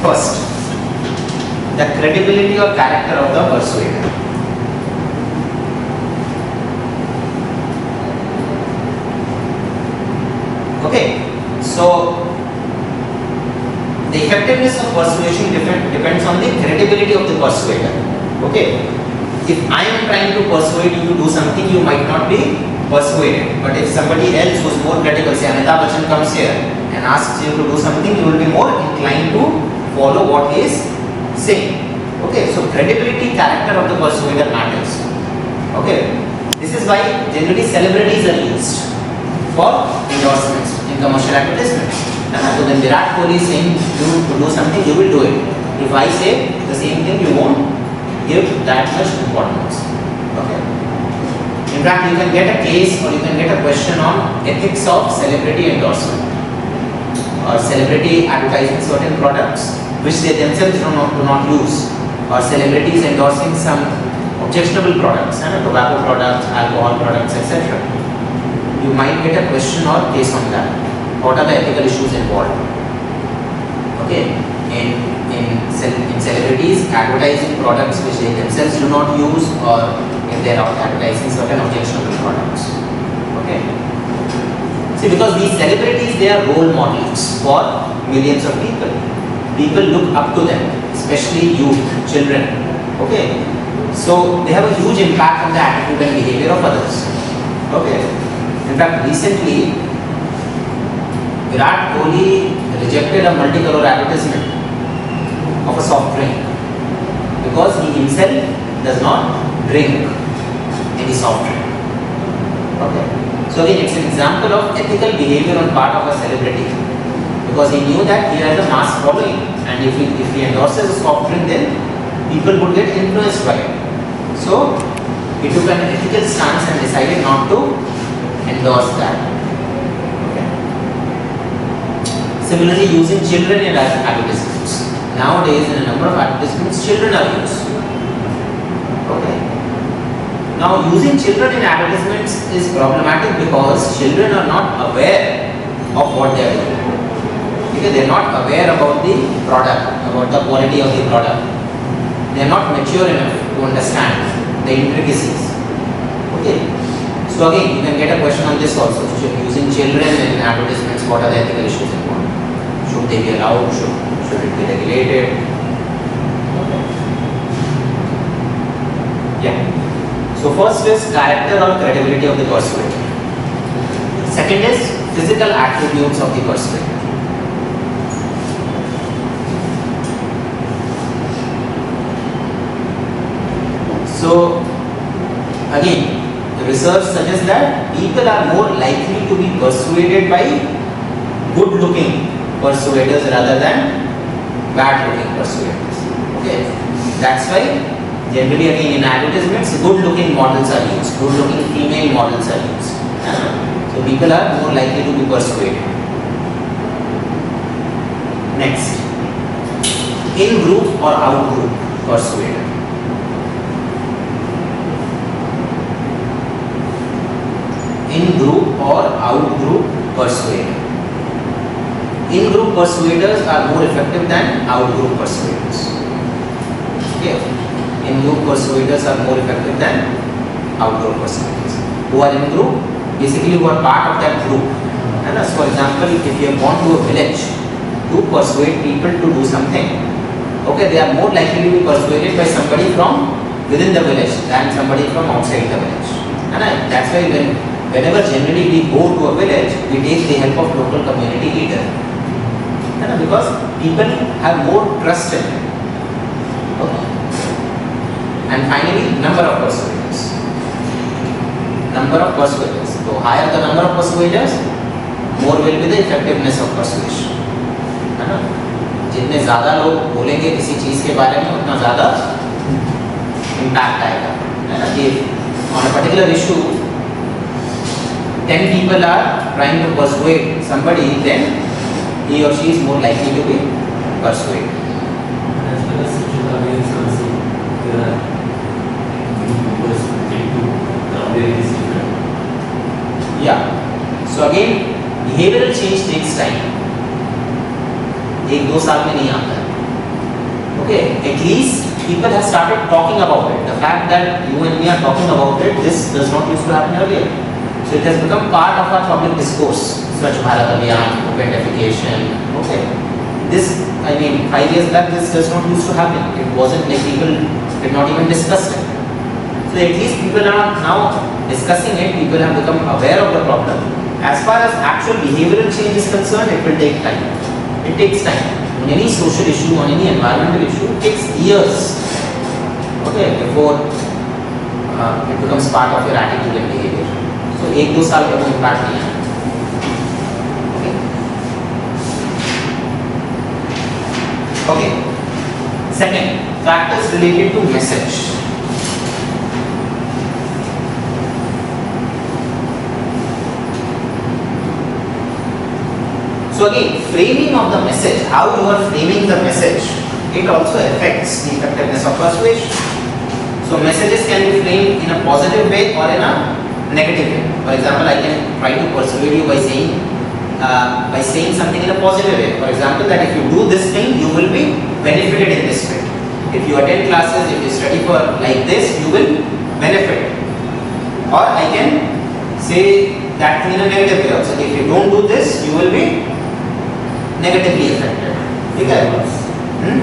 First, the credibility or character of the persuader. Okay, so the effectiveness of persuasion depend, depends on the credibility of the persuader. Okay, if I am trying to persuade you to do something, you might not be persuaded. But if somebody else who is more credible, say Amitabh Bachchan comes here and asks you to do something, you will be more inclined to follow what he is saying. Okay, so credibility, character of the persuader matters. Okay, this is why generally celebrities are used for endorsements in commercial advertisements. So then Virat Kohli is saying you to do something, you will do it. If I say the same thing, you won't give that much importance. Fact, you can get a case or you can get a question on ethics of celebrity endorsement or celebrity advertising certain products which they themselves do not, do not use or celebrities endorsing some objectionable products, uh, tobacco products, alcohol products, etc you might get a question or case on that. What are the ethical issues involved? Okay, in in, in celebrities advertising products which they themselves do not use, or are advertising certain objectionable products. Okay. See, because these celebrities they are role models for millions of people. People look up to them, especially youth, children. Okay. So they have a huge impact on the attitude and behavior of others. Okay. In fact, recently, Virat Kohli rejected a multicolor advertisement of a soft drink because he himself does not drink any soft drink. Okay. So again, it's an example of ethical behavior on part of a celebrity because he knew that he has a mass following and if he, if he endorses a soft drink then people would get influenced by it. So he took an ethical stance and decided not to endorse that. Okay. Similarly, using children in ad- advertisements. Nowadays, in a number of advertisements, children are used. Okay. Now, using children in advertisements is problematic because children are not aware of what they are doing. Because they are not aware about the product, about the quality of the product. They are not mature enough to understand the intricacies. Okay. So again, you can get a question on this also. Using children in advertisements, what are the ethical issues involved? Should they be allowed? Should, should it be regulated? Okay. Yeah. So first is character or credibility of the persuader. Second is physical attributes of the persuader. So again, the research suggests that people are more likely to be persuaded by good-looking persuaders rather than bad-looking persuaders. Okay, that's why generally again in advertisements, good-looking models are used, good-looking female models are used. So people are more likely to be persuaded. Next, in group or out group persuader. in group or out group persuader. In group persuaders are more effective than out group persuaders. Okay. In group persuaders are more effective than out group persuaders. Who are in group? Basically, who are part of that group. And as for example, if you have gone to a village to persuade people to do something, okay, they are more likely to be persuaded by somebody from within the village than somebody from outside the village. And I, that's why when whenever generally we go to a village, we take the help of local community leader. Know, because people have more trust in them. And finally, number of persuaders. Number of persuaders. So higher the number of persuaders, more will be the effectiveness of persuasion. है ना जितने ज़्यादा लोग बोलेंगे किसी चीज़ के बारे में उतना ज़्यादा इम्पैक्ट आएगा है ना कि on a particular issue 10 people are trying to persuade somebody, then he or she is more likely to be persuaded. again, behavioral change takes time. एक दो साल में नहीं आता है Okay, at least people have started talking about it. The fact that you and me are talking about it, this does not used to happen earlier. So it has become part of our public discourse. Swachh Bharat Abhiyan, open defecation. Okay. This, I mean, five years back, this does not used to happen. It wasn't like people did not even discuss it. So at least people are now discussing it. People have become aware of the problem. As far as actual behavioral change is concerned, it will take time. It takes time. On any social issue, on any environmental issue, it takes years. Okay, before uh, it becomes part of your attitude and behavior. So एक दो साल का वो impact नहीं है. Okay. Okay. Second, factors related to message. So again, framing of the message, how you are framing the message, it also affects the effectiveness of persuasion. So messages can be framed in a positive way or in a negative way. For example, I can try to persuade you by saying, uh, by saying something in a positive way. For example, that if you do this thing, you will be benefited in this way. If you attend classes, if you study for like this, you will benefit. Or I can say that in a negative way also. If you don't do this, you will be negatively affected, big animals. Hmm?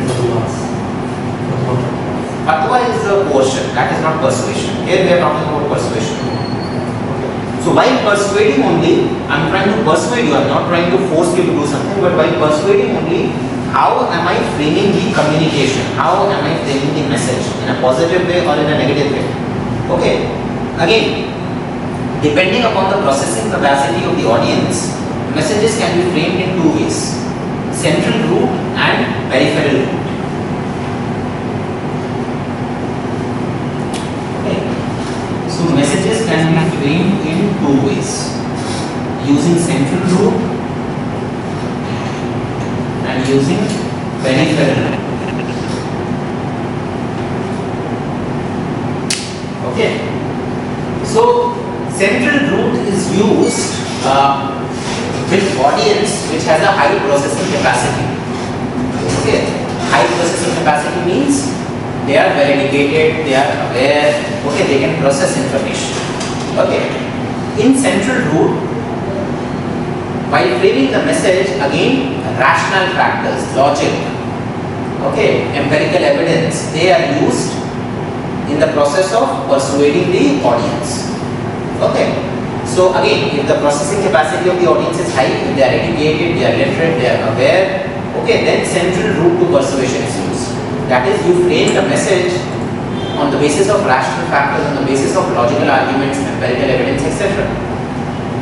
Patwa is a coercion, that is not persuasion. Here we are talking about persuasion. So by persuading only, I am trying to persuade you, I am not trying to force you to do something, but by persuading only, how am I framing the communication? How am I framing the message? In a positive way or in a negative way? Okay. Again, depending upon the processing capacity of the audience, messages can be framed in two ways. Central route and peripheral route. Okay. So messages can be framed in two ways using central route and using peripheral route. Okay. So central route is used uh, audience which has a high processing capacity. Okay. High processing capacity means they are well educated, they are aware, okay, they can process information. Okay. In central route, while framing the message, again, rational factors, logic, okay, empirical evidence, they are used in the process of persuading the audience. Okay. So again, if the processing capacity of the audience is high, if they are educated, they are literate, they are aware, okay, then central route to persuasion is used. That is, you frame the message on the basis of rational factors, on the basis of logical arguments, empirical evidence, etc.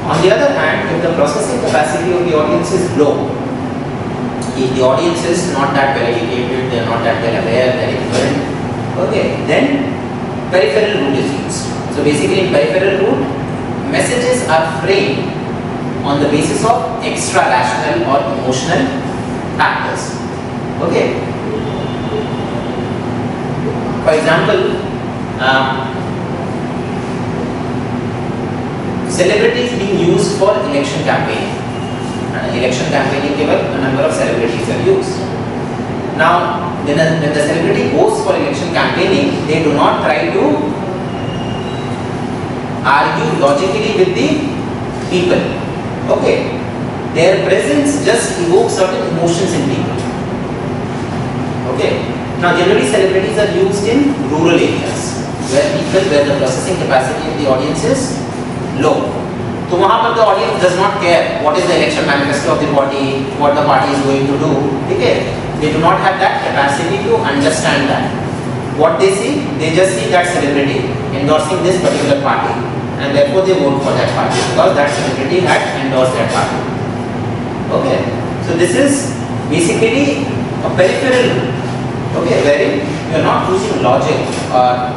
On the other hand, if the processing capacity of the audience is low, if the audience is not that well educated, they are not that well aware, they are ignorant, okay, then peripheral route is used. So basically in peripheral route, messages are framed on the basis of extra rational or emotional factors. Okay. For example, uh, celebrities being used for election campaign. And election campaigning given a number of celebrities are used. Now, when, when the celebrity goes for election campaigning, they do not try to argue logically with the people. Okay. Their presence just evokes certain emotions in people. Okay. Now, generally celebrities are used in rural areas where people, where the processing capacity of the audience is low. तो वहाँ पर the audience does not care what is the election manifesto of the party, what the party is going to do. ठीक है? They do not have that capacity to understand that. What they see, they just see that celebrity endorsing this particular party, and therefore they vote for that party because that celebrity had endorsed that party. Okay, so this is basically a peripheral, okay, wherein you are not using logic or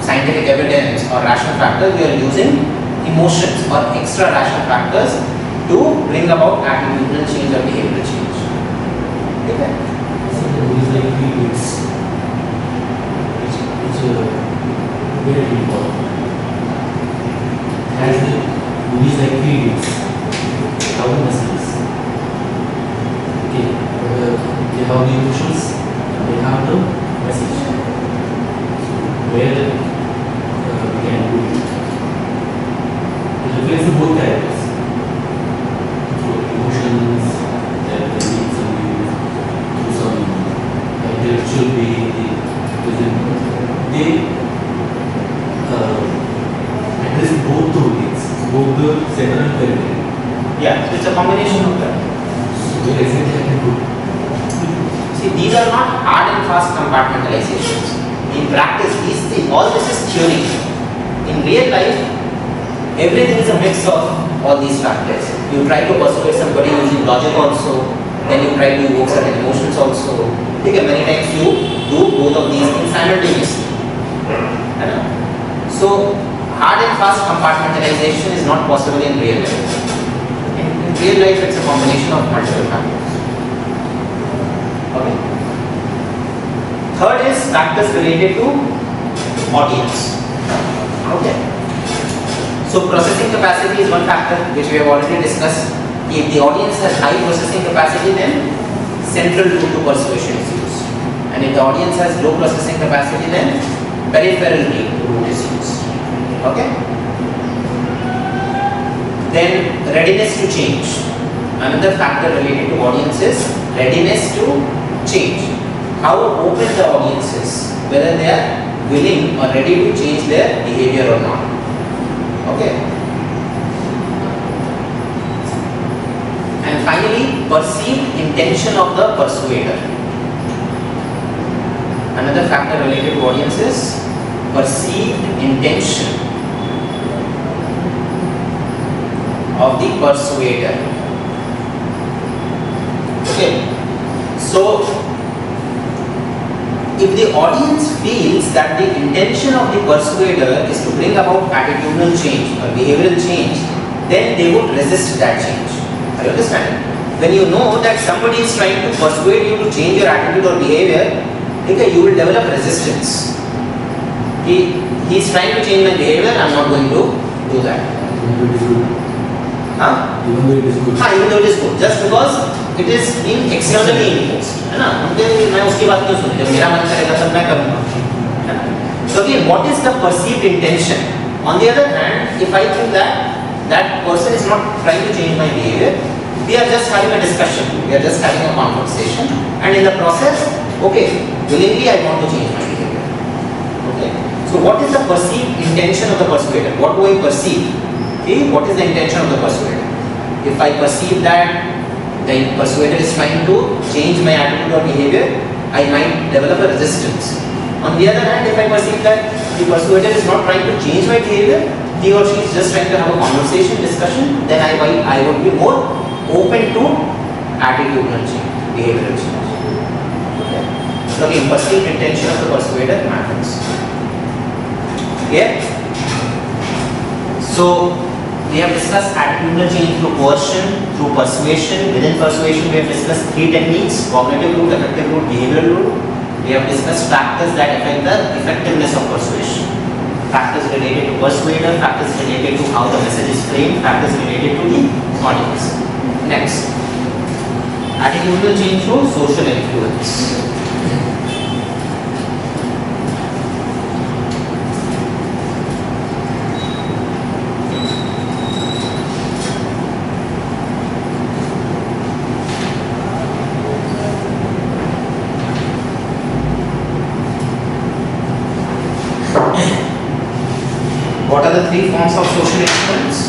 scientific evidence or rational factors, you are using emotions or extra rational factors to bring about attitudinal change or behavioral change. Okay. So there is like which, which uh, very important. As the movies like three how the messages. Okay, uh, they have the emotions, they have the message. So where uh, we can do it. It reflects both characters. So emotions, that they need some to some intellectual way, they present, they uh, address both the audience, both the center and periphery. Yeah, it's a combination of do? See, these are not hard and fast compartmentalizations. In practice, these things, all this is theory. In real life, everything is a mix of all these factors. You try to persuade somebody using logic also, then you try to evoke certain emotions also. Okay, many times you do both of these things simultaneously. So, hard and fast compartmentalization is not possible in real life. Real life, it's a combination of multiple factors. Okay. Third is factors related to audience. Okay. So processing capacity is one factor which we have already discussed. If the audience has high processing capacity, then central route to persuasion is used. And if the audience has low processing capacity, then peripheral route is used. Okay. Then readiness to change. Another factor related to audience is readiness to change. How open the audience is, whether they are willing or ready to change their behavior or not. Okay. And finally, perceived intention of the persuader. Another factor related to audience is perceived intention of the persuader. Okay. So if the audience feels that the intention of the persuader is to bring about attitudinal change or behavioral change, then they would resist that change. Are you understanding? When you know that somebody is trying to persuade you to change your attitude or behavior, okay, you will develop resistance. He, he is trying to change my behavior, I am not going to do that. Huh? Even though it is good. हाँ even though it is good just because it is being externally imposed है ना मुझे मैं उसकी बात क्यों सुनती हूँ मेरा मन करेगा तब मैं करूँगा है ना? so again what is the perceived intention on the other hand if I think that that person is not trying to change my behavior we are just having a discussion we are just having a conversation and in the process okay willingly I want to change my behavior okay so what is the perceived intention of the persuader what do I perceive Okay what is the intention of the persuader if I perceive that the persuader is trying to change my attitude or behavior, I might develop a resistance. On the other hand, if I perceive that the persuader is not trying to change my behavior, he or she is just trying to have a conversation, discussion, then I might, I would be more open to attitudinal change, behavioral change. Okay. So again, perceived intention of the persuader matters. Yeah. So we have discussed attitudinal change through coercion, through persuasion. Within persuasion, we have discussed three techniques: cognitive route, affective route, behavioral route. We have discussed factors that affect the effectiveness of persuasion. Factors related to persuader, factors related to how the message is framed, factors related to the audience. Next, attitudinal change through social influence. The three forms of social influence?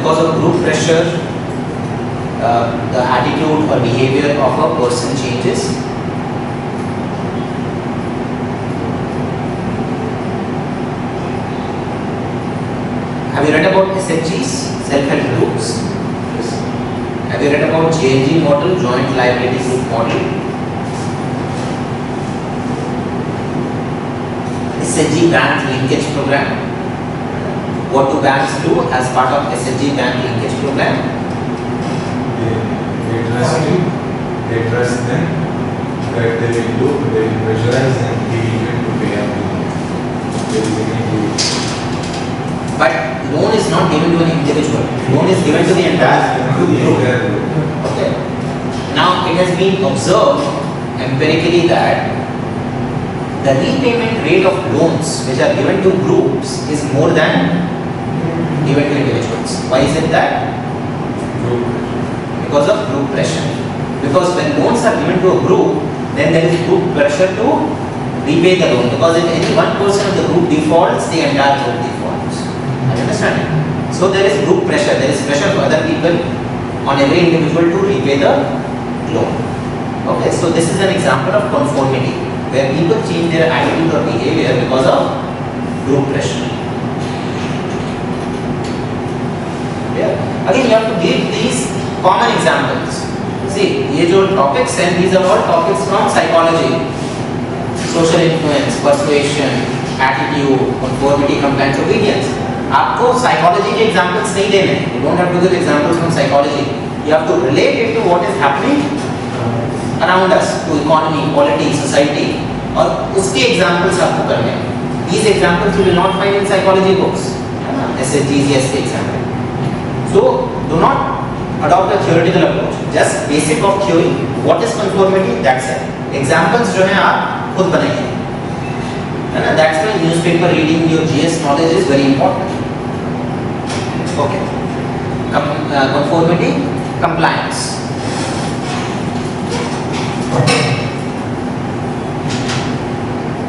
Because of group pressure, uh, the attitude or behavior of a person changes? Have you read about SHGs, self-help groups? Have you read about JLG model, joint liability group model? SHG bank linkage program. What do banks do as part of SHG bank linkage program? They, they trust you, they trust them, that they will do, they will pressurize and be able to pay up. There is any But loan is not given to an individual. Loan is given to the entire group. Okay. Now it has been observed empirically that the repayment rate of loans which are given to groups is more than individuals. Why is it that? Because of group pressure. Because when loans are given to a group, then there is group pressure to repay the loan. Because if any one person of the group defaults, the entire group defaults. Are you understanding? So there is group pressure, there is pressure for other people on every individual to repay the loan. Okay, so this is an example of conformity where people change their attitude or behavior because of group pressure. Again you have to give these common examples see ये जो topics हैं these are all topics from psychology social influence persuasion attitude conformity compliance obedience आपको psychology के examples नहीं देने हैं. You don't have to give examples from psychology you have to relate it to what is happening around us to economy politics society और उसके examples आपको करने हैं. These examples you will not find in psychology books है ना? एसएचजीजीएस के example So do not adopt a theoretical approach. Just basic of theory. What is conformity? That's it. Examples जो हैं आप खुद बनाइए. है ना? That's why newspaper reading, your GS knowledge is very important. Okay. Com- uh, conformity, compliance.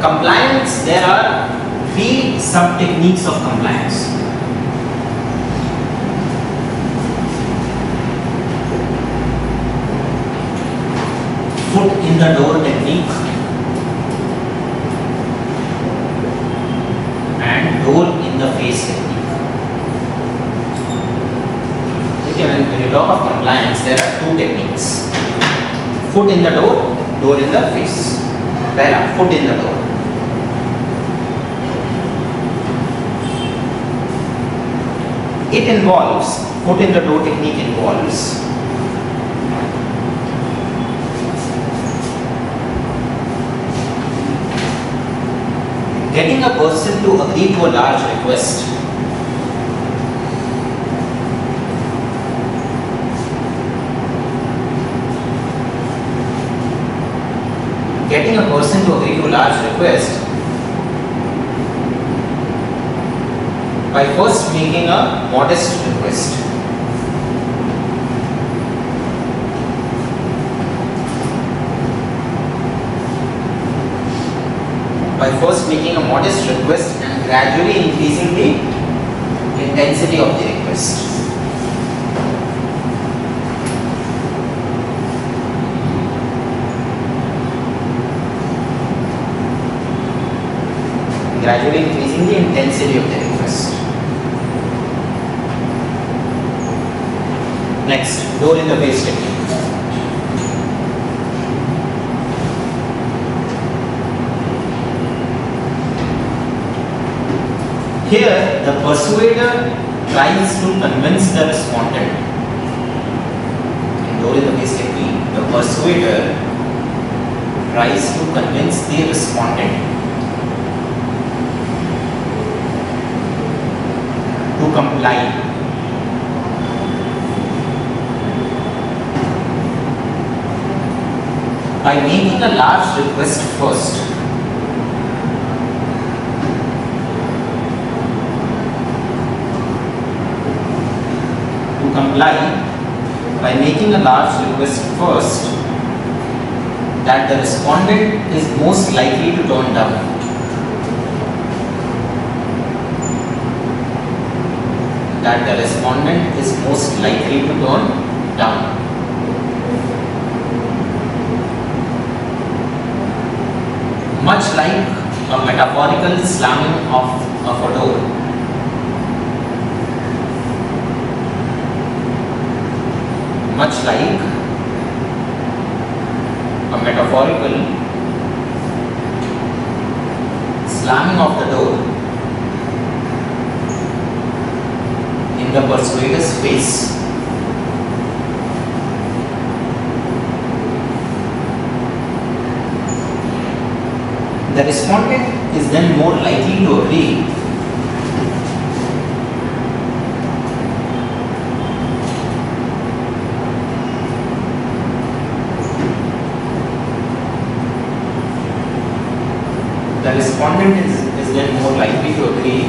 Compliance, there are three sub techniques of compliance. Foot in the door, door in the face. Pehla, foot in the door. It involves, foot in the door technique involves getting a person to agree to a large request getting a person to agree to a large request by first making a modest request. By first making a modest request and gradually increasing the intensity of the request. Gradually increasing the intensity of the request. Next, door in the face technique. Here, the persuader tries to convince the respondent. In door in the face technique, the persuader tries to convince the respondent comply. By making a large request first. To comply by making a large request first that the respondent is most likely to turn down. That the respondent is most likely to turn down. Much like a metaphorical slamming of, a door. Much like a metaphorical slamming of the door the persuader's face. The respondent is then more likely to agree the respondent is, is then more likely to agree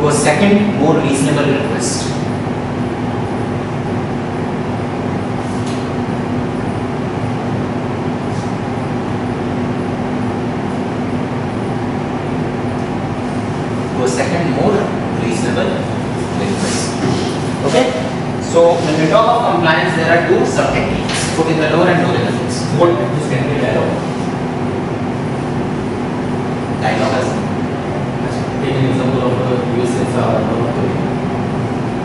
to a second more reasonable request. To a second more reasonable request. Okay? So when we talk of compliance, there are two sub techniques: foot in the door and door in the face. What this can be dialogue. Dialogue as Take an example of the US sensor or the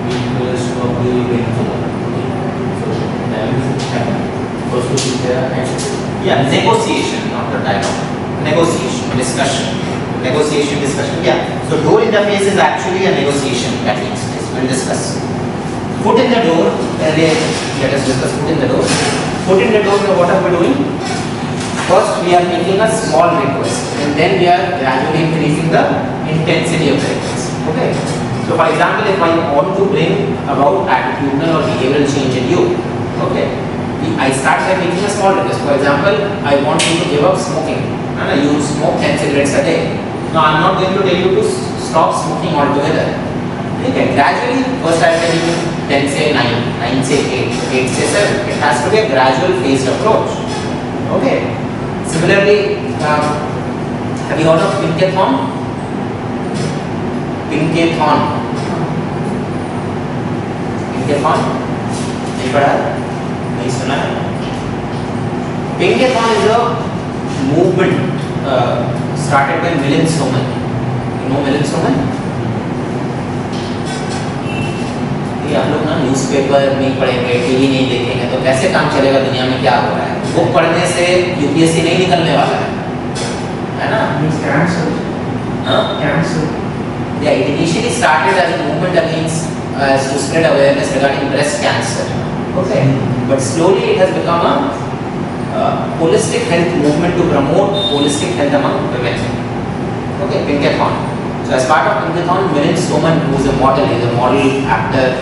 equals of the peninsula. Okay. So dialogue is happening. First to be there and Yeah, negotiation, not the dialogue. Negotiation, discussion. Negotiation, discussion. Yeah. So door in the face is actually a negotiation that takes place. We'll discuss. Foot in the door. Earlier, let us discuss foot in the door. Foot in the door. What are we doing? First, we are making a small request, and then we are gradually increasing the intensity of the request. Okay. So, for example, if I want to bring about attitudinal or behavioral change in you, okay, I start by making a small request. For example, I want you to give up smoking. And you smoke 10 cigarettes a day. Now, I'm not going to tell you to s- stop smoking altogether. ठीक है gradually first I telling you 10 से 9 9 से 8 8 से 7 it has to be a gradual phased approach okay similarly um, have you heard of pinkathon pinkathon pinkathon नहीं पढ़ा नहीं सुना है pinkathon is a movement uh, started by Milan Soman you know Milan Soman ये हम लोग ना newspaper नहीं पढ़ेंगे टीवी नहीं देखेंगे तो कैसे काम चलेगा दुनिया में क्या हो रहा है बुक पढ़ने से यूपीएससी नहीं निकलने वाला है है ना. हाँ Cancer. Yeah, it initially started as a movement against uh, as to spread awareness regarding breast cancer. Okay, but slowly it has become a uh, holistic health movement to promote holistic health among women. Okay, Pinkathon. So as part of Pinkathon, Milind Soman, who is a model, he is a model actor.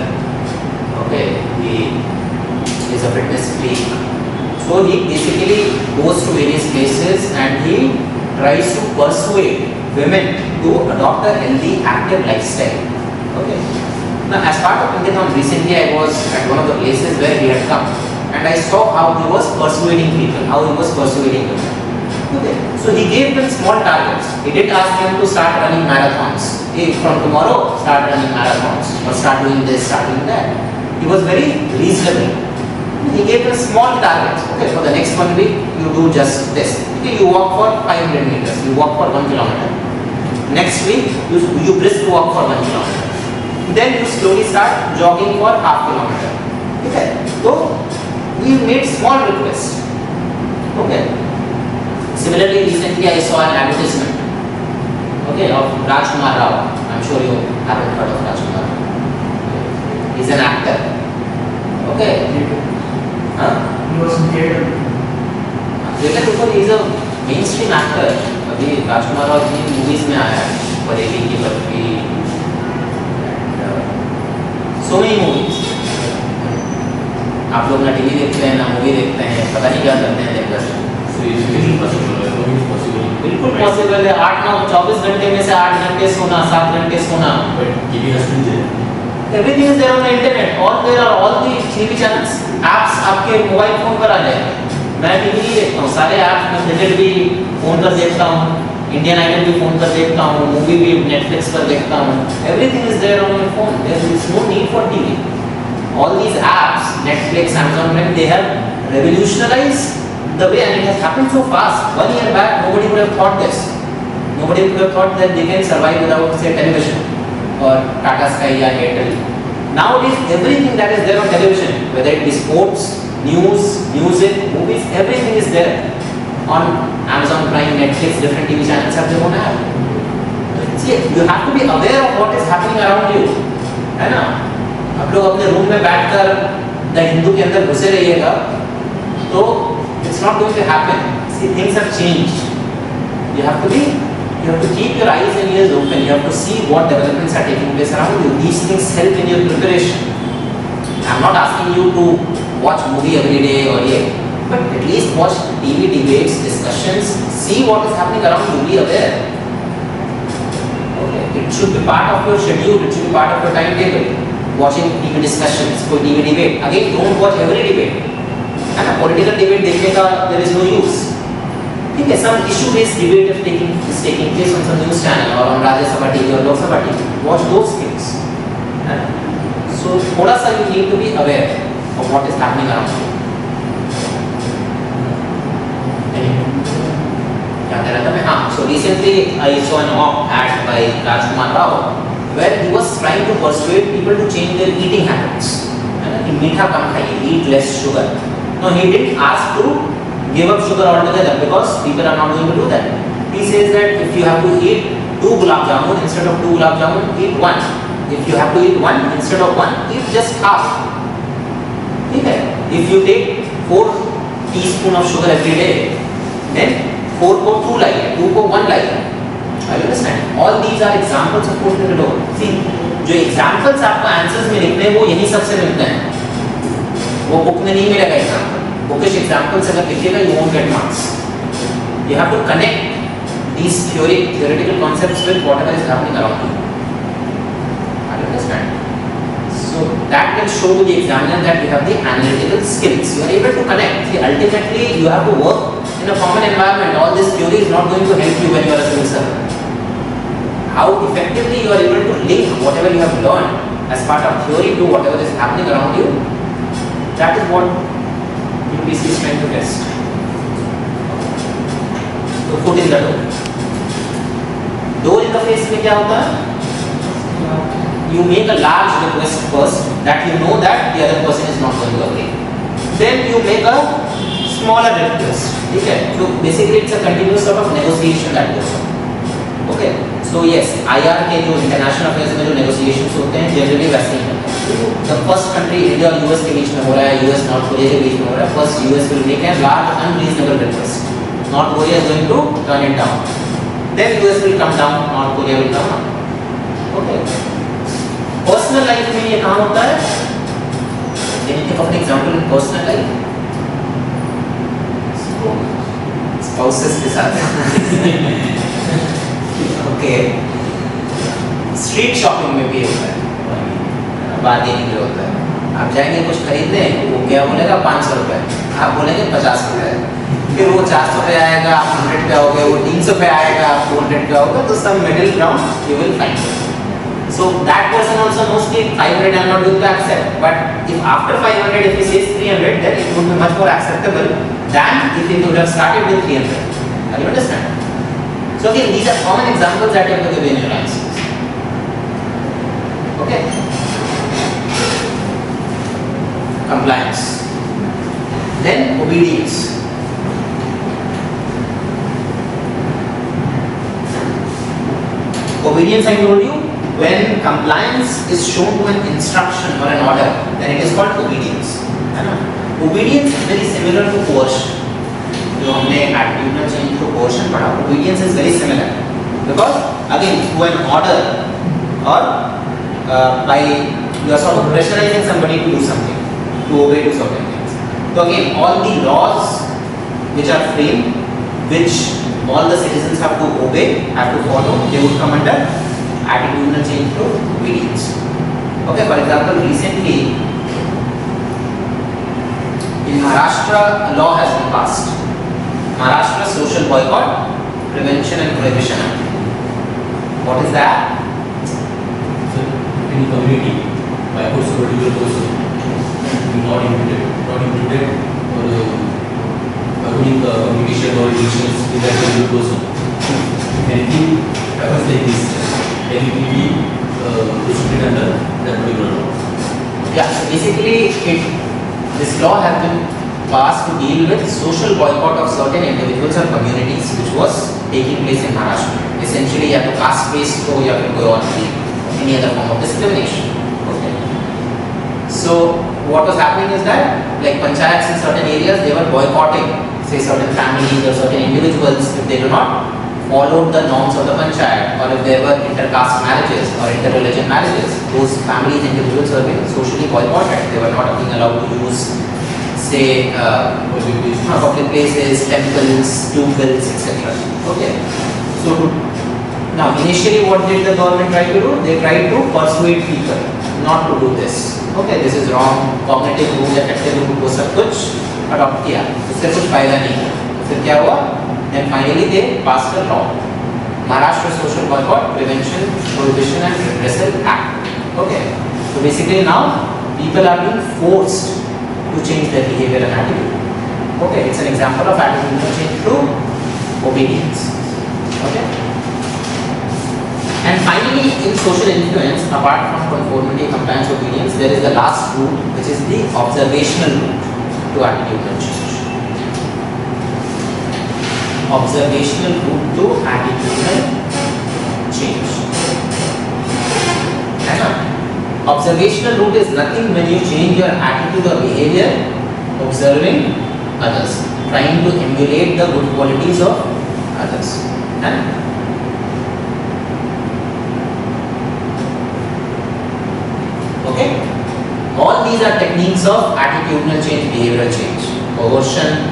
Okay, he is a fitness freak. So he basically goes to various places and he tries to persuade women to adopt a healthy, active lifestyle. Okay. Now, as part of Pinkathon, recently I was at one of the places where he had come, and I saw how he was persuading people, how he was persuading women. Okay. So he gave them small targets. He did ask them to start running marathons. Hey, from tomorrow, start running marathons, or start doing this, start doing that. He was very reasonable. He gave them small targets. Okay, for the next one week, you do just this. Okay, you walk for 500 meters, you walk for one kilometer. Next week, you, you brisk walk for one kilometer. Then you slowly start jogging for half kilometer. Okay, so we made small requests. Okay. Similarly, recently I saw an advertisement. Okay, of Rajkumar Rao. I'm sure you haven't heard of Rajkumar. Rao. He's an actor. Okay. Huh? He was in. लेकिन देखो is a mainstream actor अभी राजकुमार राव की movies में आया है बरेली की barfi so many movies आप लोग ना टीवी देखते हैं ना मूवी देखते हैं पता नहीं क्या करते हैं देखकर। Possible. बिल्कुल पॉसिबल है। आठ नौ चौबीस घंटे में से आठ घंटे सोना सात घंटे सोना. Everything is there on internet all there are all the TV channels apps आपके मोबाइल फ़ोन पर आ जाएँगे मैं टीवी नहीं देखता हूँ सारे ऐप्स में क्रिकेट भी फ़ोन पर देखता हूँ इंडियन आइडल भी फ़ोन पर देखता हूँ मूवी भी नेटफ्लिक्स पर देखता हूँ। Everything is there on your phone there is no need for TV all these apps netflix amazon prime they have revolutionized the way and it has happened so fast. One year back nobody would have thought this. Nobody would have thought that they can survive without say television or tata sky or airtel. Nowadays everything that is there on television whether it be sports news music movies everything is there on amazon prime netflix different tv channels have their own app. See you have to be aware of what is happening around you. है ना आप लोग अपने room में बैठकर the Hindu के अंदर घुसे रहिएगा तो it's not going to happen see things have changed you have to be you have to keep your eyes and ears open you have to see what developments are taking place around you these things help in your preparation i'm not asking you to watch movie every day or yeah but at least watch tv debates discussions see what is happening around you be aware Okay, it should be part of your schedule, it should be part of your timetable. Watching TV discussion कोई TV debate again don't watch every debate है ना? Political debate देखने का there is no use ठीक है some issue based debate if taking is taking place on some news channel और on Rajya Sabha TV और Lok Sabha TV watch those things so थोड़ा सा you need to be aware of what is happening around you क्या कह रहा था मैं हाँ so recently I saw an of ad by Rajkummar Rao where he was trying to persuade people to change their eating habits है कि मीठा कम खाइए eat less sugar no he didn't ask to give up sugar altogether because people are not going to do that he says that if you have to eat two gulab jamun instead of two gulab jamun eat one if you have to eat one instead of one eat just half ठीक है if you take four teaspoon of sugar every day then four को two लाइए two को one लाइए I understand all these are examples of post the door see जो एग्जांपल्स आपको answers में लिखने हैं वो यही सबसे मिलते हैं वो बुक में नहीं मिलेगा एग्जांपल बुकिश एग्जांपल्स अगर लिखिएगा you won't get marks you have to connect these theory theoretical concepts with whatever is happening around you i understand that will show to the examiner that you have the analytical skills. You are able to connect. See, ultimately, you have to work in a common environment. All this theory is not going to help you when you are a servant. how effectively you are able to link whatever you have learned as part of theory to whatever is happening around you, that is what UPSC is trying to test. So foot in the door. Door in the face में क्या होता है? You make a large request first that you know that the other person is not going to agree. Then you make a smaller request. Okay. So basically it's a continuous sort of negotiation that goes on. Okay. So yes IR के जो international affairs में जो negotiation होते हैं generally वैसे ही the first country India और US के बीच में हो रहा है यूएस नॉर्थ कोरिया के बीच में हो रहा है first US will make an large unreasonable request North Korea is going to turn it down then US will come down North Korea will come up okay personal life में ये कहाँ होता है? अपने example in personal life spouses के साथ। Okay. Street shopping में भी होता है। बात ये नहीं होता है। आप जाएँगे, कुछ खरीदने, वो क्या बोलेगा? पाँच सौ रुपये आप बोलेंगे, पचास रुपये फिर वो चार सौ पे आएगा, आप हंड्रेड पे आओगे, वो तीन सौ पे आएगा, आप टू हंड्रेड पे आओगे तो सब middle ground you will find so that person also knows कि 500 I'm not going to accept. But if after 500 if he says 300 then it would be much more acceptable than if he would have started with 300 are you understand? So again these are common examples that you have to give in your answers. Okay? Compliance. Then obedience. Obedience I told you when compliance is shown to an instruction or an order then it is called obedience. Obedience is very similar to coercion जो हमने attitudinal change to coercion पढ़ा obedience is very similar because again through an order or uh, by you are sort of pressurizing somebody to do something to obey to certain things so again all the laws which are framed which all the citizens have to obey, have to follow, they would come under attitudinal change to obedience. Okay, for example, recently in Maharashtra, a law has been passed. Maharashtra Social Boycott, Prevention and Prohibition Act. What is that? So, any community, by of particular person, not included, not included, or uh, according the communication or relations with that particular person. Anything happens like this, then it will be uh, under that particular law. Yeah, so basically it, this law has been to deal with social boycott of certain individuals or communities which was taking place in Maharashtra. Essentially, you have to caste based so you have to go on any other form of discrimination. Okay. So what was happening is that like panchayats in certain areas they were boycotting say certain families or certain individuals if they do not follow the norms of the panchayat or if there were intercaste marriages or interreligion marriages those families and individuals were being socially boycotted they were not being allowed to use say uh, public places, temples, temples, etc. Okay. So now initially what did the government try to do? They tried to persuade people not to do this. Okay, this is wrong. Cognitive rule affective rule वो सब कुछ adopt किया उससे कुछ फायदा नहीं हुआ फिर क्या Then finally they passed the law. Maharashtra Social Boycott Prevention Prohibition and Redressal Act. Okay. So basically now people are being forced to change their behavior and attitude. Okay it's an example of attitudinal change through obedience. Okay? And finally, in social influence, apart from conformity, compliance, obedience, there is the last route, which is the observational route to attitude change. Observational route to attitudinal Observational route is nothing when you change your attitude or behavior, observing others, trying to emulate the good qualities of others. ना? Okay? All these are techniques of attitudinal change, behavioral change. Coercion,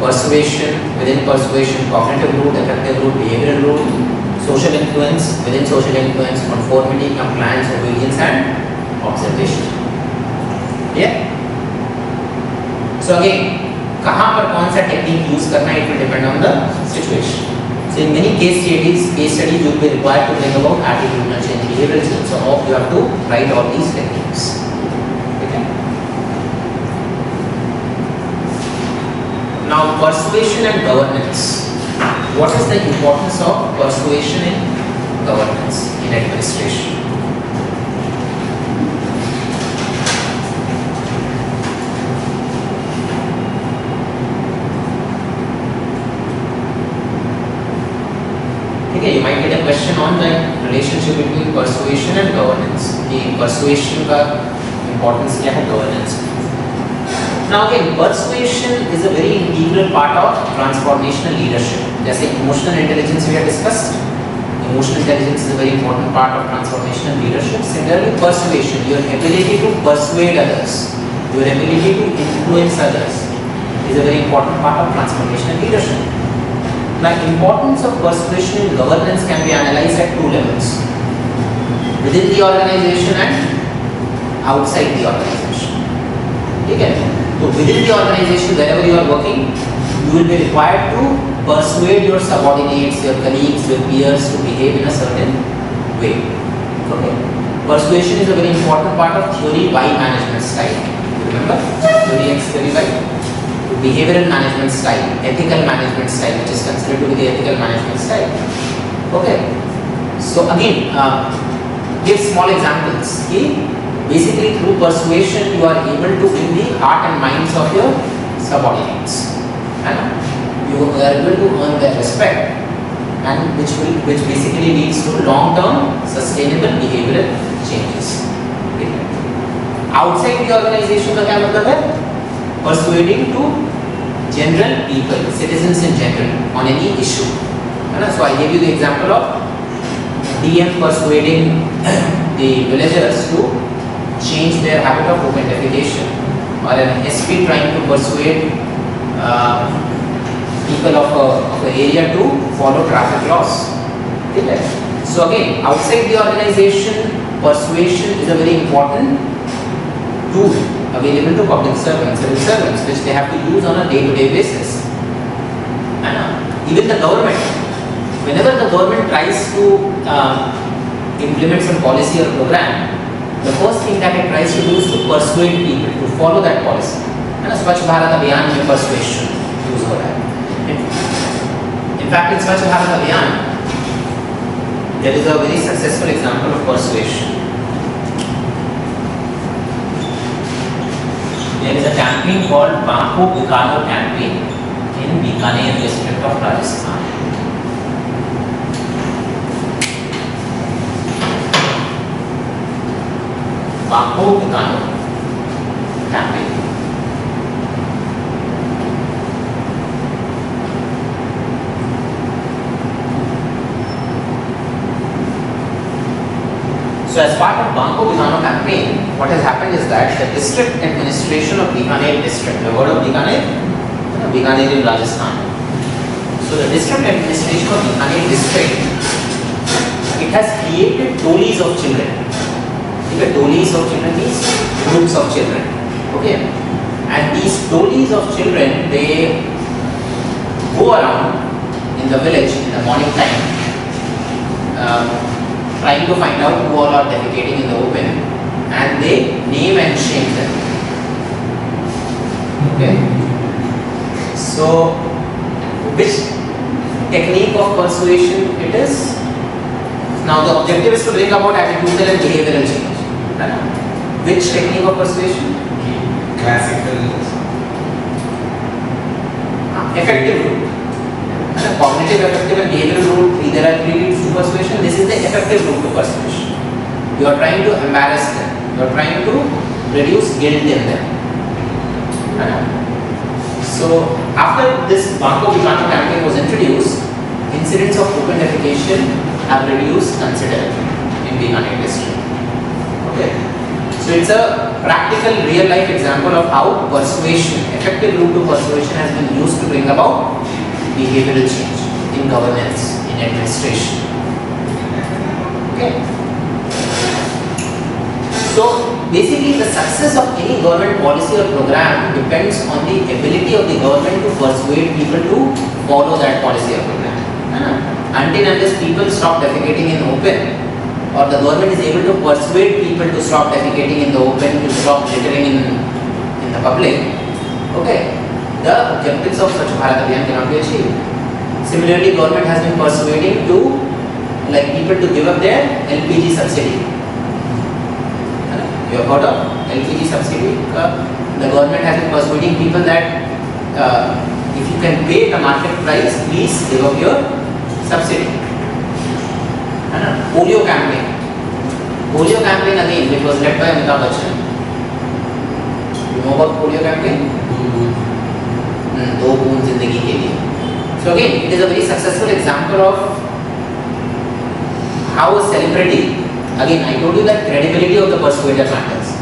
persuasion, within persuasion, cognitive route, affective route, behavioral route, social influence, within social influence, conformity, compliance, obedience, and observation. Yeah. So again, कहाँ पर कौन सा technique use करना है it will depend on the situation So in many case studies, case studies you will be required to bring about attitudinal change, behavioral change. So all you have to write all these techniques. Okay. Now persuasion and governance. What is the importance of persuasion in governance in administration? ठीक है you might get a question on the relationship between persuasion and governance कि persuasion का importance क्या है governance में Now again, persuasion is a very integral part of transformational leadership. जैसे emotional intelligence we have discussed, emotional intelligence is a very important part of transformational leadership. Similarly, persuasion, your ability to persuade others, your ability to influence others is a very important part of transformational leadership. The importance of persuasion in governance can be analyzed at two levels within the organization and outside the organization. ठीक है तो within the organization wherever you are working you will be required to persuade your subordinates your colleagues your peers to behave in a certain way okay persuasion is a very important part of theory y management style remember theory x theory y behavioral management style, ethical management style, which is considered to be the ethical management style. Okay. So again, uh, give small examples. Okay? Basically, through persuasion, you are able to win the heart and minds of your subordinates, and you are able to earn their respect, and which will, which basically leads to long-term sustainable behavioral changes. Okay? Outside the organization का क्या मतलब है? persuading to general people, citizens in general, on any issue. है ना? So I gave you the example of DM persuading the villagers to change their habit of open defecation, or an SP trying to persuade uh, people of a, of a area to follow traffic laws. So again, outside the organization, persuasion is a very important tool available to public servants, civil servants, which they have to use on a day-to-day -day basis. And uh, even the government, whenever the government tries to uh, implement some policy or program, the first thing that it tries to do is to persuade people to follow that policy. And a Swachh Bharat Abhiyan में persuasion fact, it's much harder than Jnana. That is a very successful example of persuasion. There is a campaign called Banko Bikano campaign in Bikaner district of Rajasthan. Banko Bikano campaign. So as part of Banko Bikano campaign, what has happened is that the district administration of Bikaner district, the word of Bikaner, Bikaner in Rajasthan. So the district administration of Bikaner district, it has created tolis of children. Okay, tolis of children means groups of children. Okay, and these tolis of children, they go around in the village in the morning time. Uh, trying to find out who all are defecating in the open and they name and shame them. Okay. So, which technique of persuasion it is? Now the objective is to bring about attitudinal and behavioral change. Which technique of persuasion? Classical. Ah, effective route. And cognitive, affective and behavioral route, there are routes to persuasion. This is the affective route to persuasion. You are trying to embarrass them. You are trying to reduce guilt in them. So after this Banko Bikano campaign was introduced, incidents of open defecation have reduced considerably in the Bikaner district. Okay. So it's a practical real life example of how persuasion, affective route to persuasion has been used to bring about behavioral change in governance, in administration. Okay. So basically the success of any government policy or program depends on the ability of the government to persuade people to follow that policy or program. Until unless people stop defecating in open or the government is able to persuade people to stop defecating in the open, to stop littering in, in the public, okay, the objectives of Swachh Bharat Abhiyan cannot be achieved. Similarly, government has been persuading to like people to give up their LPG subsidy. You have heard of LPG subsidy? Uh, the government has been persuading people that uh, if you can pay the market price, please give up your subsidy. है Polio campaign. Polio campaign again, which was led by Amitabh Bachchan. You know about polio campaign? हम्म, दो बूंद जिंदगी के लिए so again it is a very successful example of how a celebrity again i told you that credibility of the persuader matters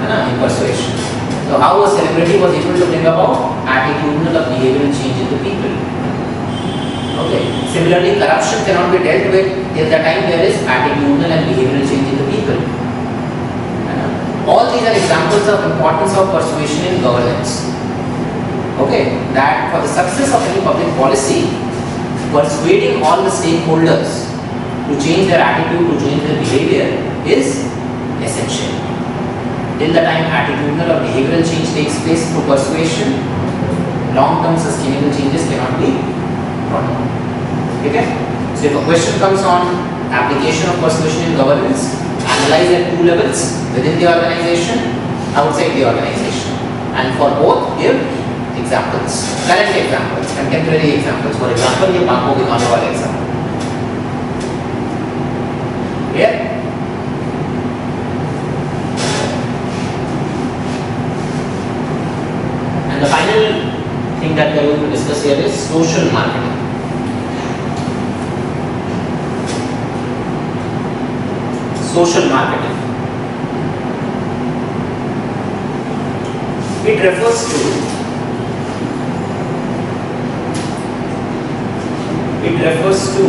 है ना in persuasion so how a celebrity was able to bring about attitudinal or behavioral change in the people okay similarly corruption cannot be dealt with till the time there is attitudinal and behavioral change in the people है ना? all these are examples of importance of persuasion in governance okay that for the success of any public policy persuading all the stakeholders to change their attitude to change their behavior is essential. Till the time attitudinal or behavioral change takes place through persuasion long term sustainable changes cannot be brought about. Okay? So if a question comes on application of persuasion in governance analyze at two levels within the organization outside the organization. And for both give examples, current examples, contemporary examples. For example, ये बांको के गानों वाले example. Clear? And the final thing that we are going to discuss here is social marketing. Social marketing. It refers to refers to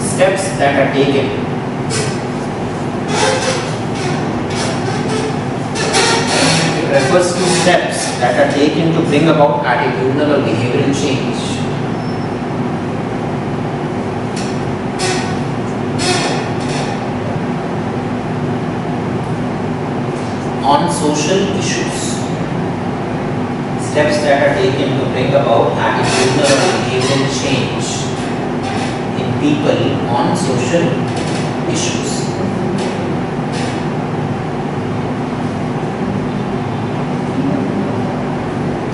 steps that are taken. It refers to steps that are taken to bring about attitudinal or behavioral change. On social issues steps that are taken to bring about attitudinal or behavioral change in people on social issues.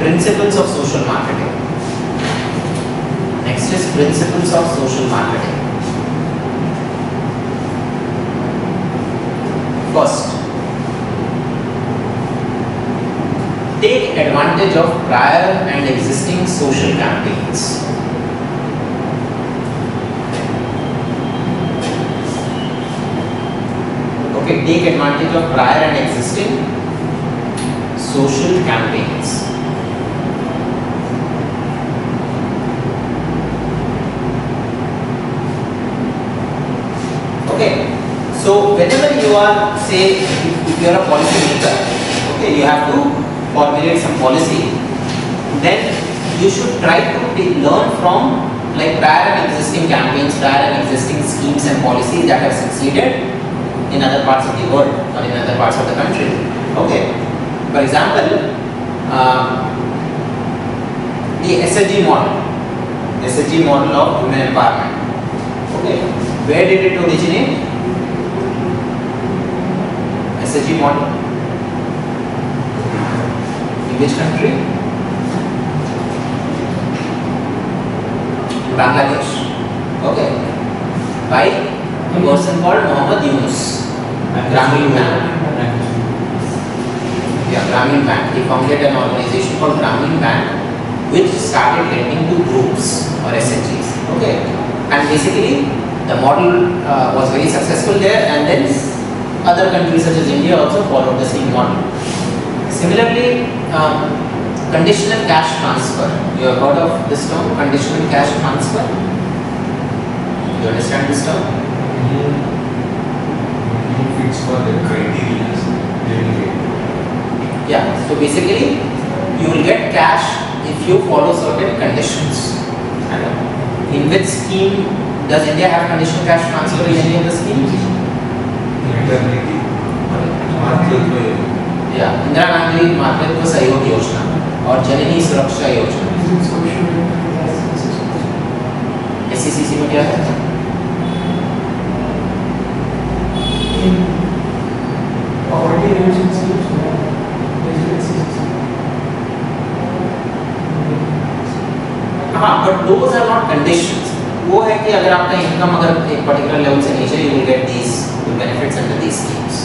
Principles of social marketing. Next is principles of social marketing. First, take advantage of prior and existing social campaigns. Okay, take advantage of prior and existing social campaigns. Okay, so whenever you are, say, if you are a policy maker, okay, you have to formulate some policy, then you should try to learn from like prior existing campaigns, prior existing schemes and policies that have succeeded in other parts of the world or in other parts of the country. Okay, for example, um, the SHG model, SHG model of women empowerment. Okay, where did it originate? SHG model. In which country? Bangladesh. Okay. By a person called Muhammad Yunus. Grameen Bank. Yeah, Grameen Bank. He founded an organization called Grameen Bank which started lending to groups or SHGs. Okay. And basically the model uh, was very successful there and then other countries such as India also followed the same model. Similarly, um, conditional cash transfer. You have heard of this term, conditional cash transfer? You understand this term? it's for the criteria. Yeah, so basically you will get cash if you follow certain conditions. In which scheme does India have conditional cash transfer in any of the schemes? Yeah, Indira Gandhi मातृत्व सहयोग योजना और जननी सुरक्षा योजना। एससीसीसी में क्या है? हाँ but those are not conditions वो है कि अगर आपका इनकम अगर एक पर्टिकुलर लेवल से नीचे you will get these benefits under these schemes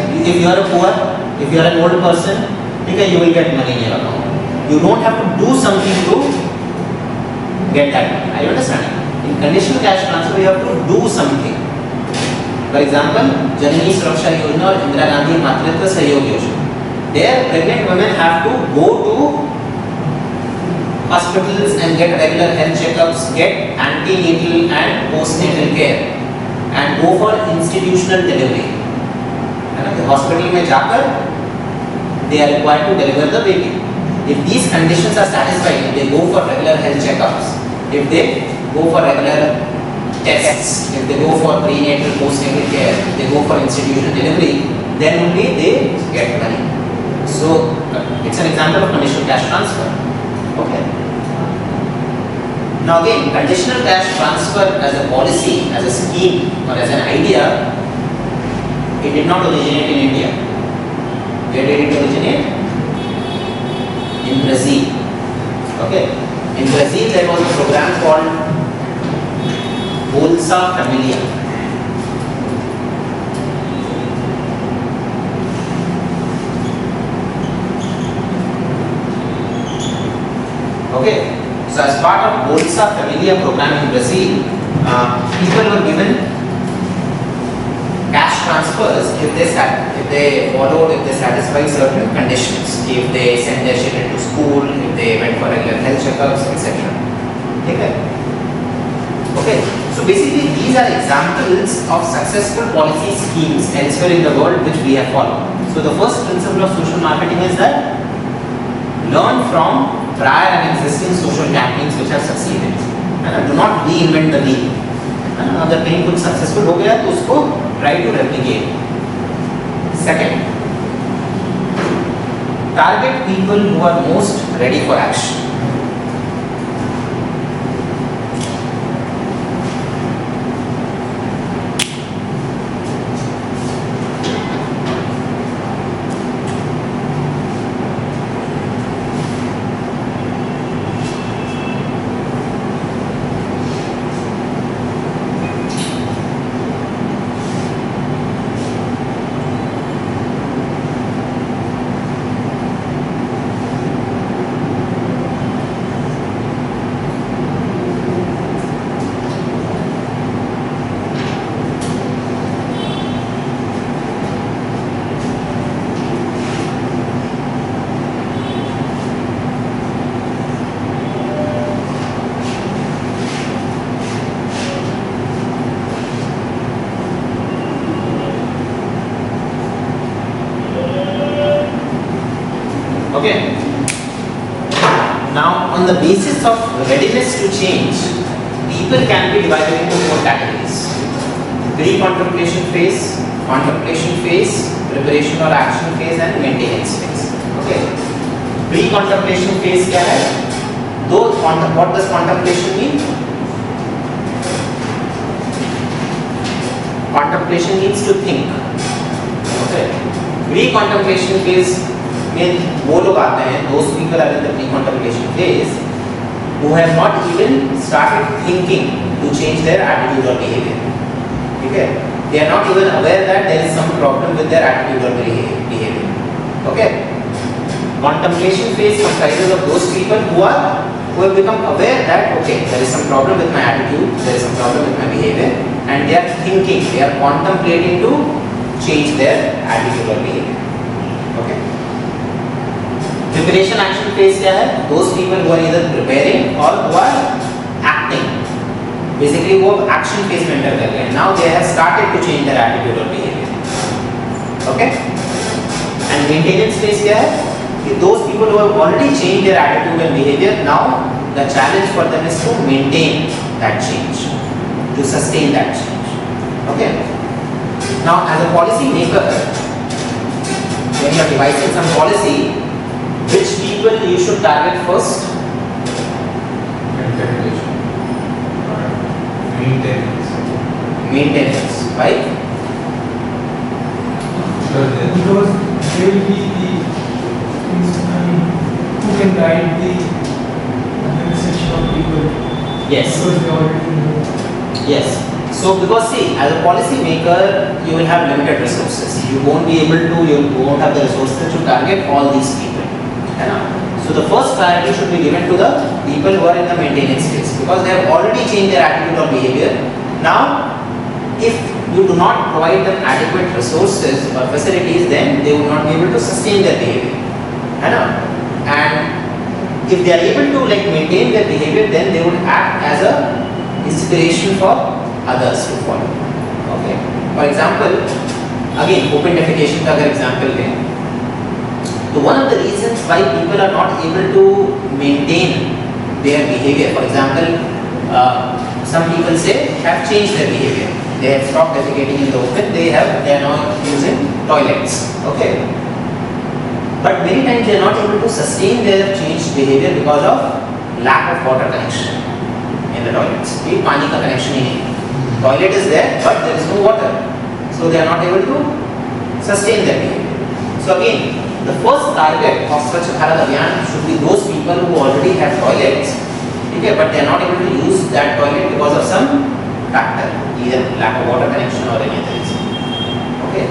If you are a poor, if you are an old person, okay, you will get money in your account. You don't have to do something to get that money. Are you understanding? In conditional cash transfer, you have to do something. For example, Janani Suraksha Yojana or Indira Gandhi Matritva Sahyog Yojana. There, pregnant women have to go to hospitals and get regular health checkups, get antenatal and postnatal care, and go for institutional delivery. है ना कि hospital में जाकर they are required to deliver the baby. If these conditions are satisfied, if they go for regular health checkups, if they go for regular tests, if they go for prenatal, postnatal care, if they go for institutional delivery, then only they get money. So uh, it's an example of conditional cash transfer. Okay. Now again, conditional cash transfer as a policy, as a scheme or as an idea, it did not originate in India. Where did it originate? In Brazil. Okay. In Brazil there was a program called Bolsa Familia. Okay. So as part of Bolsa Familia program in Brazil, uh, people were given transfers if they if they followed, if they satisfy certain conditions, if they send their children to school, if they went for regular health checkups, etc. Okay. Okay. So basically, these are examples of successful policy schemes elsewhere in the world which we have followed. So the first principle of social marketing is that learn from prior and existing social campaigns which have succeeded. And do not reinvent the wheel. ना? अगर कहीं कुछ successful हो गया तो उसको try to replicate second target people who are most ready for action the basis of readiness to change, people can be divided into four categories. Pre-contemplation phase, contemplation phase, preparation or action phase and maintenance phase. Okay. Pre-contemplation phase क्या है? दो contem- what does contemplation mean? Contemplation means to think. Okay. Pre-contemplation phase में वो लोग आते हैं those people are in the pre-contemplation phase who have not even started thinking to change their attitude or behavior. ठीक है are not even aware that there is some problem with their attitude or behavior. behavior. Okay. Contemplation phase comprises of those people who are who have become aware that okay, there is some problem with my attitude, there is some problem with my behavior, and they are thinking, they are contemplating to change their attitude or behavior. Preparation action phase क्या है? दो people हुआ इधर preparing और हुआ acting basically वो action phase में enter कर गए now they have started to change their attitude और behaviour okay and maintenance phase क्या है? कि those people who already change their attitude and behaviour now the challenge for them is to maintain that change to sustain that change okay now as a policy maker when you are devising some policy people you should target first? Integration. Maintenance. Maintenance, right? Because they will be the who can guide the the section of people Yes. Yes. So because see, as a policy maker, you will have limited resources. You won't be able to, you won't have the resources to target all these people. है ना? So the first priority should be given to the people who are in the maintenance phase because they have already changed their attitude or behavior. Now, if you do not provide them adequate resources or facilities, then they will not be able to sustain their behavior. है ना? And if they are able to like maintain their behavior, then they would act as a inspiration for others to follow. Okay. For example, again open defecation का अगर example लें, why people are not able to maintain their behavior. For example, uh, some people say have changed their behavior. They have stopped defecating in the open. They have they are now using toilets. Okay, but many times they are not able to sustain their changed behavior because of lack of water connection in the toilets. The pani ka connection hi Toilet is there, but there is no water, so they are not able to sustain their behavior. So again, the first target of Swachh Bharat Abhiyan should be those people who already have toilets, okay, but they are not able to use that toilet because of some factor, either lack of water connection or any other reason. Okay.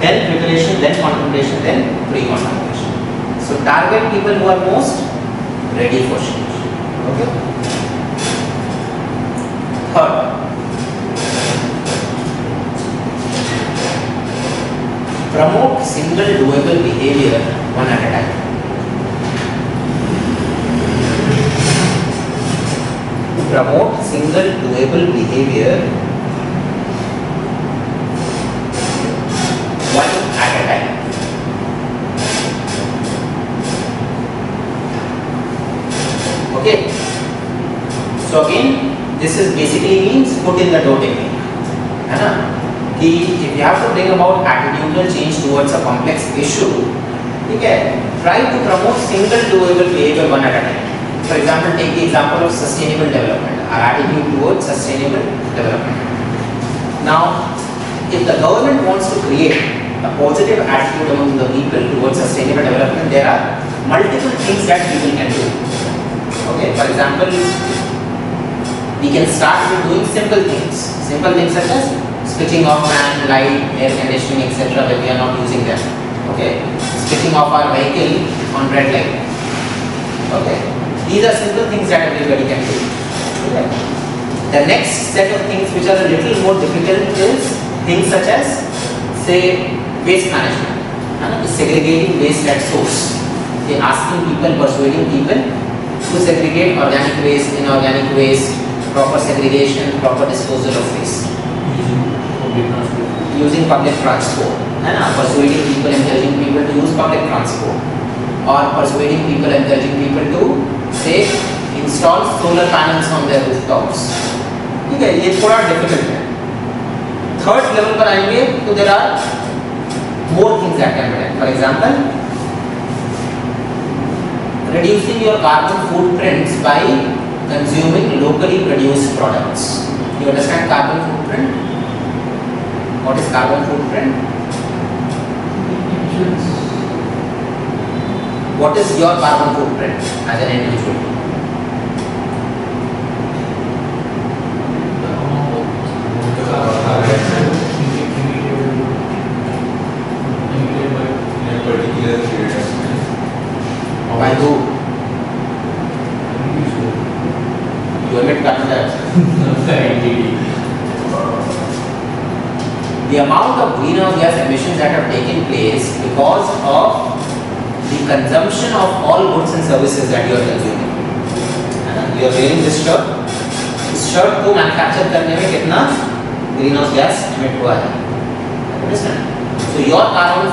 Then preparation, then contemplation, then pre-contemplation. So target people who are most ready for change. Okay. Third, promote single doable behavior one at a time. Promote single doable behavior one at a time. Okay. So again, this is basically means foot in the door technique. है ना? कि if you have to bring about attitudinal change towards a complex issue, ठीक है? Try to promote single doable behavior one at a time. For example, take the example of sustainable development. Our attitude towards sustainable development. Now, if the government wants to create a positive attitude among the people towards sustainable development, there are multiple things that people can do. Okay, for example, we can start with doing simple things. Simple things such as switching off fan, light, air conditioning, etc. when we are not using them. Okay, switching off our vehicle on red light. Okay, these are simple things that everybody can do. Okay. The next set of things which are a little more difficult is things such as say waste management, and segregating waste at source. Okay, asking people, persuading people to segregate organic waste, inorganic waste, proper segregation, proper disposal of waste. Using public transport. है ना? Persuading people, encouraging people to use public transport, or persuading people, encouraging people to say install solar panels on their rooftops. ठीक है ये थोड़ा difficult है third level पर आएँगे तो there are more things that can be done for example reducing your carbon footprints by consuming locally produced products. You understand carbon footprint? What is carbon footprint? What is your carbon footprint as an individual?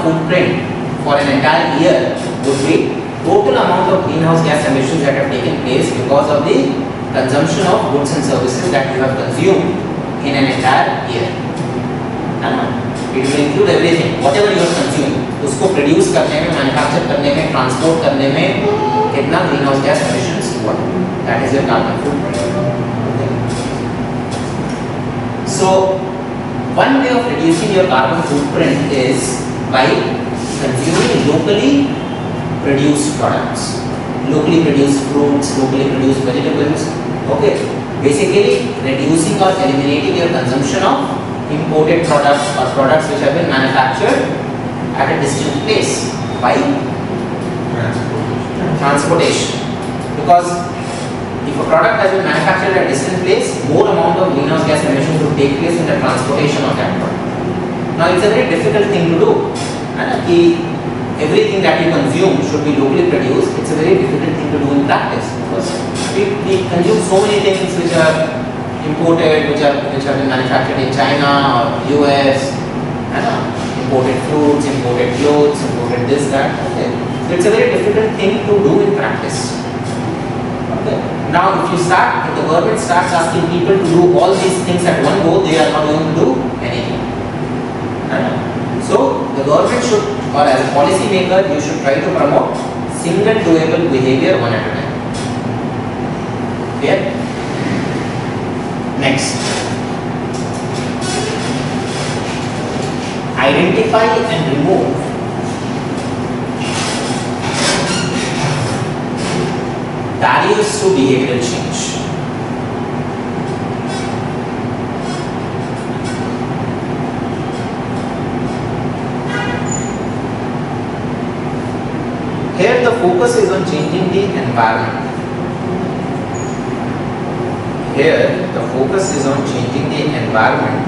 Footprint for an entire year would be total amount of greenhouse gas emissions that have taken place because of the consumption of goods and services that you have consumed in an entire year. है It will include everything, whatever you have consumed. उसको produce करने में, manufacture करने में, transport करने में कितना greenhouse gas emissions हुआ. Is your carbon footprint. Okay. So one way of reducing your carbon footprint is by consuming locally produced products, locally produced fruits, locally produced vegetables. Okay, basically reducing or eliminating your consumption of imported products or products which have been manufactured at a distant place by transportation. Because if a product has been manufactured at a distant place, more amount of greenhouse gas emissions would take place in the transportation of that product. Now it's a very difficult thing to do. And everything that you consume should be locally produced. It's a very difficult thing to do in practice because we, we consume so many things which are imported, which are which have been manufactured in China or US, and imported fruits, imported clothes, imported this, that. Okay. It's a very difficult thing to do in practice. Okay. Now, if you start, if the government starts asking people to do all these things at one go, they are not going to do anything. So, the government should, or as a policy maker, you should try to promote single doable behavior one at a time. Clear? Next. Identify and remove barriers to behavioral change. Here is on changing the environment. Here the focus is on changing the environment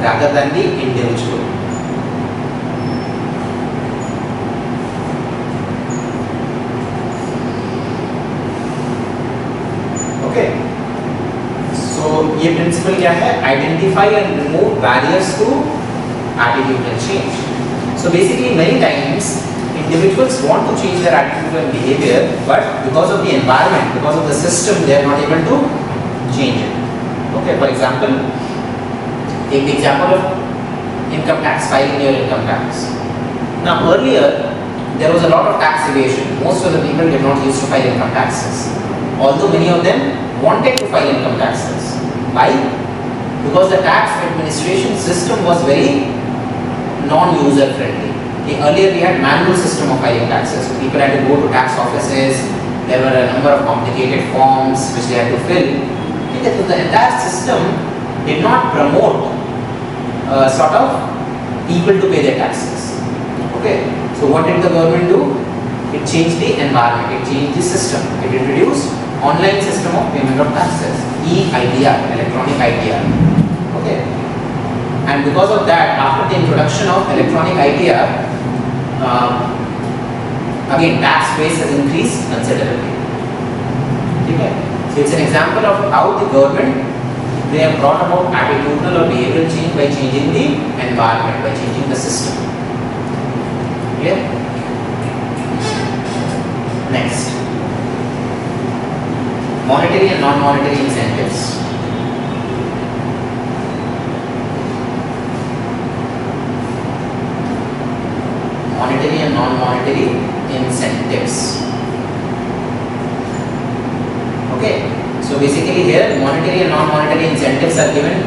rather than the individual. Okay. So ये principle क्या है? Identify and remove barriers to attitudinal change. So basically many times individuals want to change their attitude and behavior, but because of the environment, because of the system, they are not able to change it. Okay, for example, take the example of income tax, filing your income tax. Now earlier, there was a lot of tax evasion. Most of the people did not used to file income taxes. Although many of them wanted to file income taxes. why? Because the tax administration system was very non-user friendly. Okay, Earlier we had manual system of filing taxes. People had to go to tax offices. There were a number of complicated forms which they had to fill. Okay, so the entire system did not promote uh, sort of people to pay their taxes. Okay, so what did the government do? It changed the environment. It changed the system. It introduced online system of payment of taxes, e-ITR, electronic ITR. Okay, and because of that, after the introduction of electronic ITR, um, again tax base has increased considerably. Okay. So it's an example of how the government they have brought about attitudinal or behavioral change by changing the environment, by changing the system. Clear? Next. Monetary and non-monetary incentives. monetary and non-monetary incentives. Okay, so basically here monetary and non-monetary incentives are given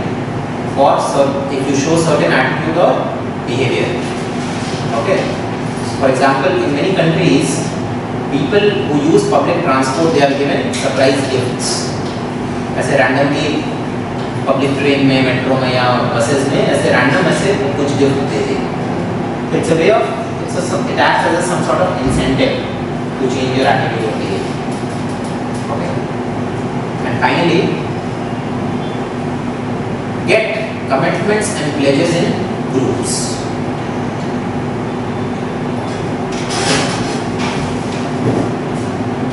for if you show certain attitude or behavior. Okay, so for example, in many countries, people who use public transport they are given surprise gifts. ऐसे randomly public train में metro में या buses में ऐसे random ऐसे कुछ gift दे देगी it's a way of it's it acts as some sort of incentive to change your attitude of behaviour okay and finally get commitments and pledges in groups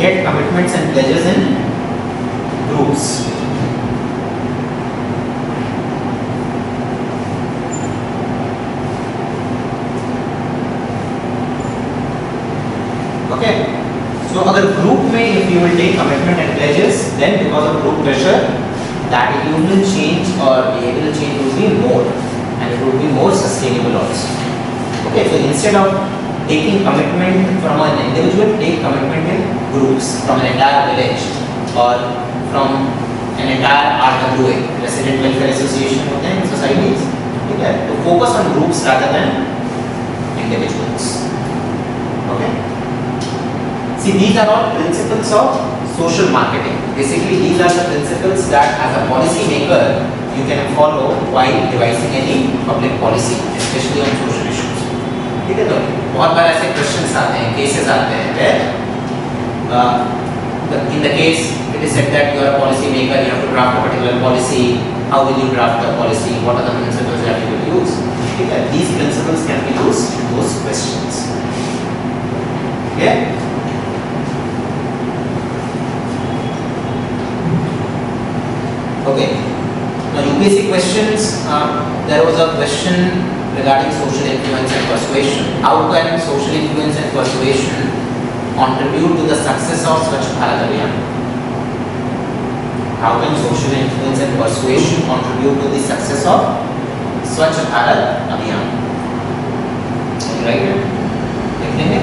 get commitments and pledges in groups okay so अगर group में if you will take commitment and pledges then because of group pressure that attitudinal change or behavioral change will be more and it will be more sustainable also okay so instead of taking commitment from an individual take commitment in groups from an entire village or from an entire RWA resident welfare association होते हैं societies ठीक है तो focus on groups rather than individuals okay See, these are all principles of social marketing. Basically, these are the principles that as a policy maker you can follow while devising any public policy, especially on social issues. ठीक है तो बहुत बार ऐसे questions आते हैं cases आते हैं where uh, in the case it is said that you are a policy maker you have to draft a particular policy how will you draft the policy what are the principles that you will use ठीक है these principles can be used in those questions okay Okay. Now UPSC questions, uh, there was a question regarding social influence and persuasion. How can social influence and persuasion contribute to the success of Swachh Bharat Abhiyan? How can social influence and persuasion contribute to the success of Swachh Bharat Abhiyan? Right? लिख लेंगे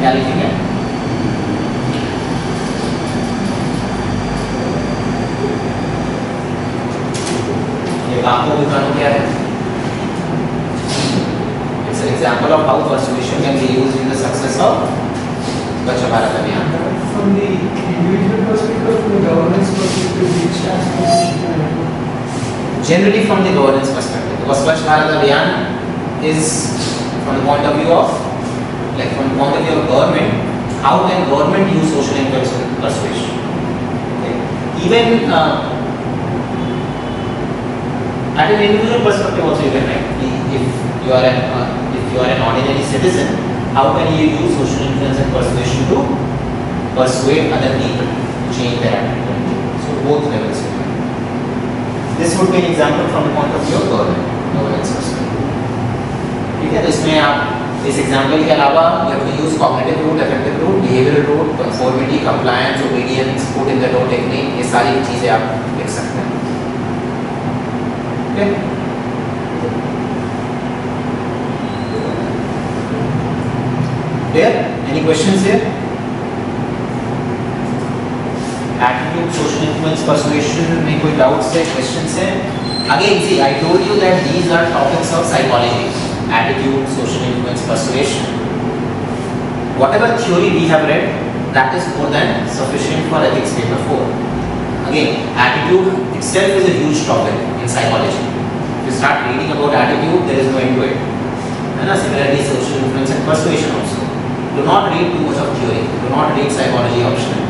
क्या लिखेंगे example. It's an example of how persuasion can be used in the success of Swachh Bharat Abhiyan. From the from the governance perspective. Generally from the governance perspective, because Swachh Bharat is from the point of view of, like from the point of view of government, how can government use social influence persuasion? Okay. Even uh, at an individual perspective also you can write, if you are an, uh, if you are an ordinary citizen, how can you use social influence and persuasion to persuade other people to change their attitude? So both levels. This would be an example from the point of view of government, governance perspective. ठीक है तो इसमें आप इस example के अलावा have to use cognitive route, affective route, behavioral route, conformity, compliance, obedience, foot in the door technique ये सारी चीज़ें आप लिख सकते हैं Okay. Clear? Any questions here? Attitude, social influence, persuasion में कोई doubts है, questions है? Again, see, I told you that these are topics of psychology. Attitude, social influence, persuasion. Whatever theory we have read, that is more than sufficient for ethics paper 4. Again, attitude itself is a huge topic in psychology. You start reading about attitude, there is no end to it. And similarly, social influence and persuasion also. Do not read too much of theory. Do not read psychology optional.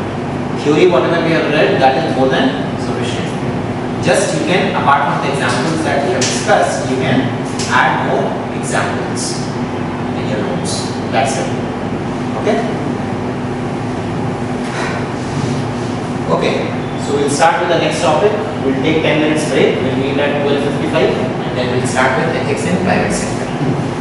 Theory, whatever we have read, that is more than sufficient. Just you can, apart from the examples that we have discussed, you can add more examples in your notes. That's it. Okay? Okay. So we'll start with the next topic. We'll take 10 minutes break. We'll meet at 12.55 and then we'll start with ethics in private sector.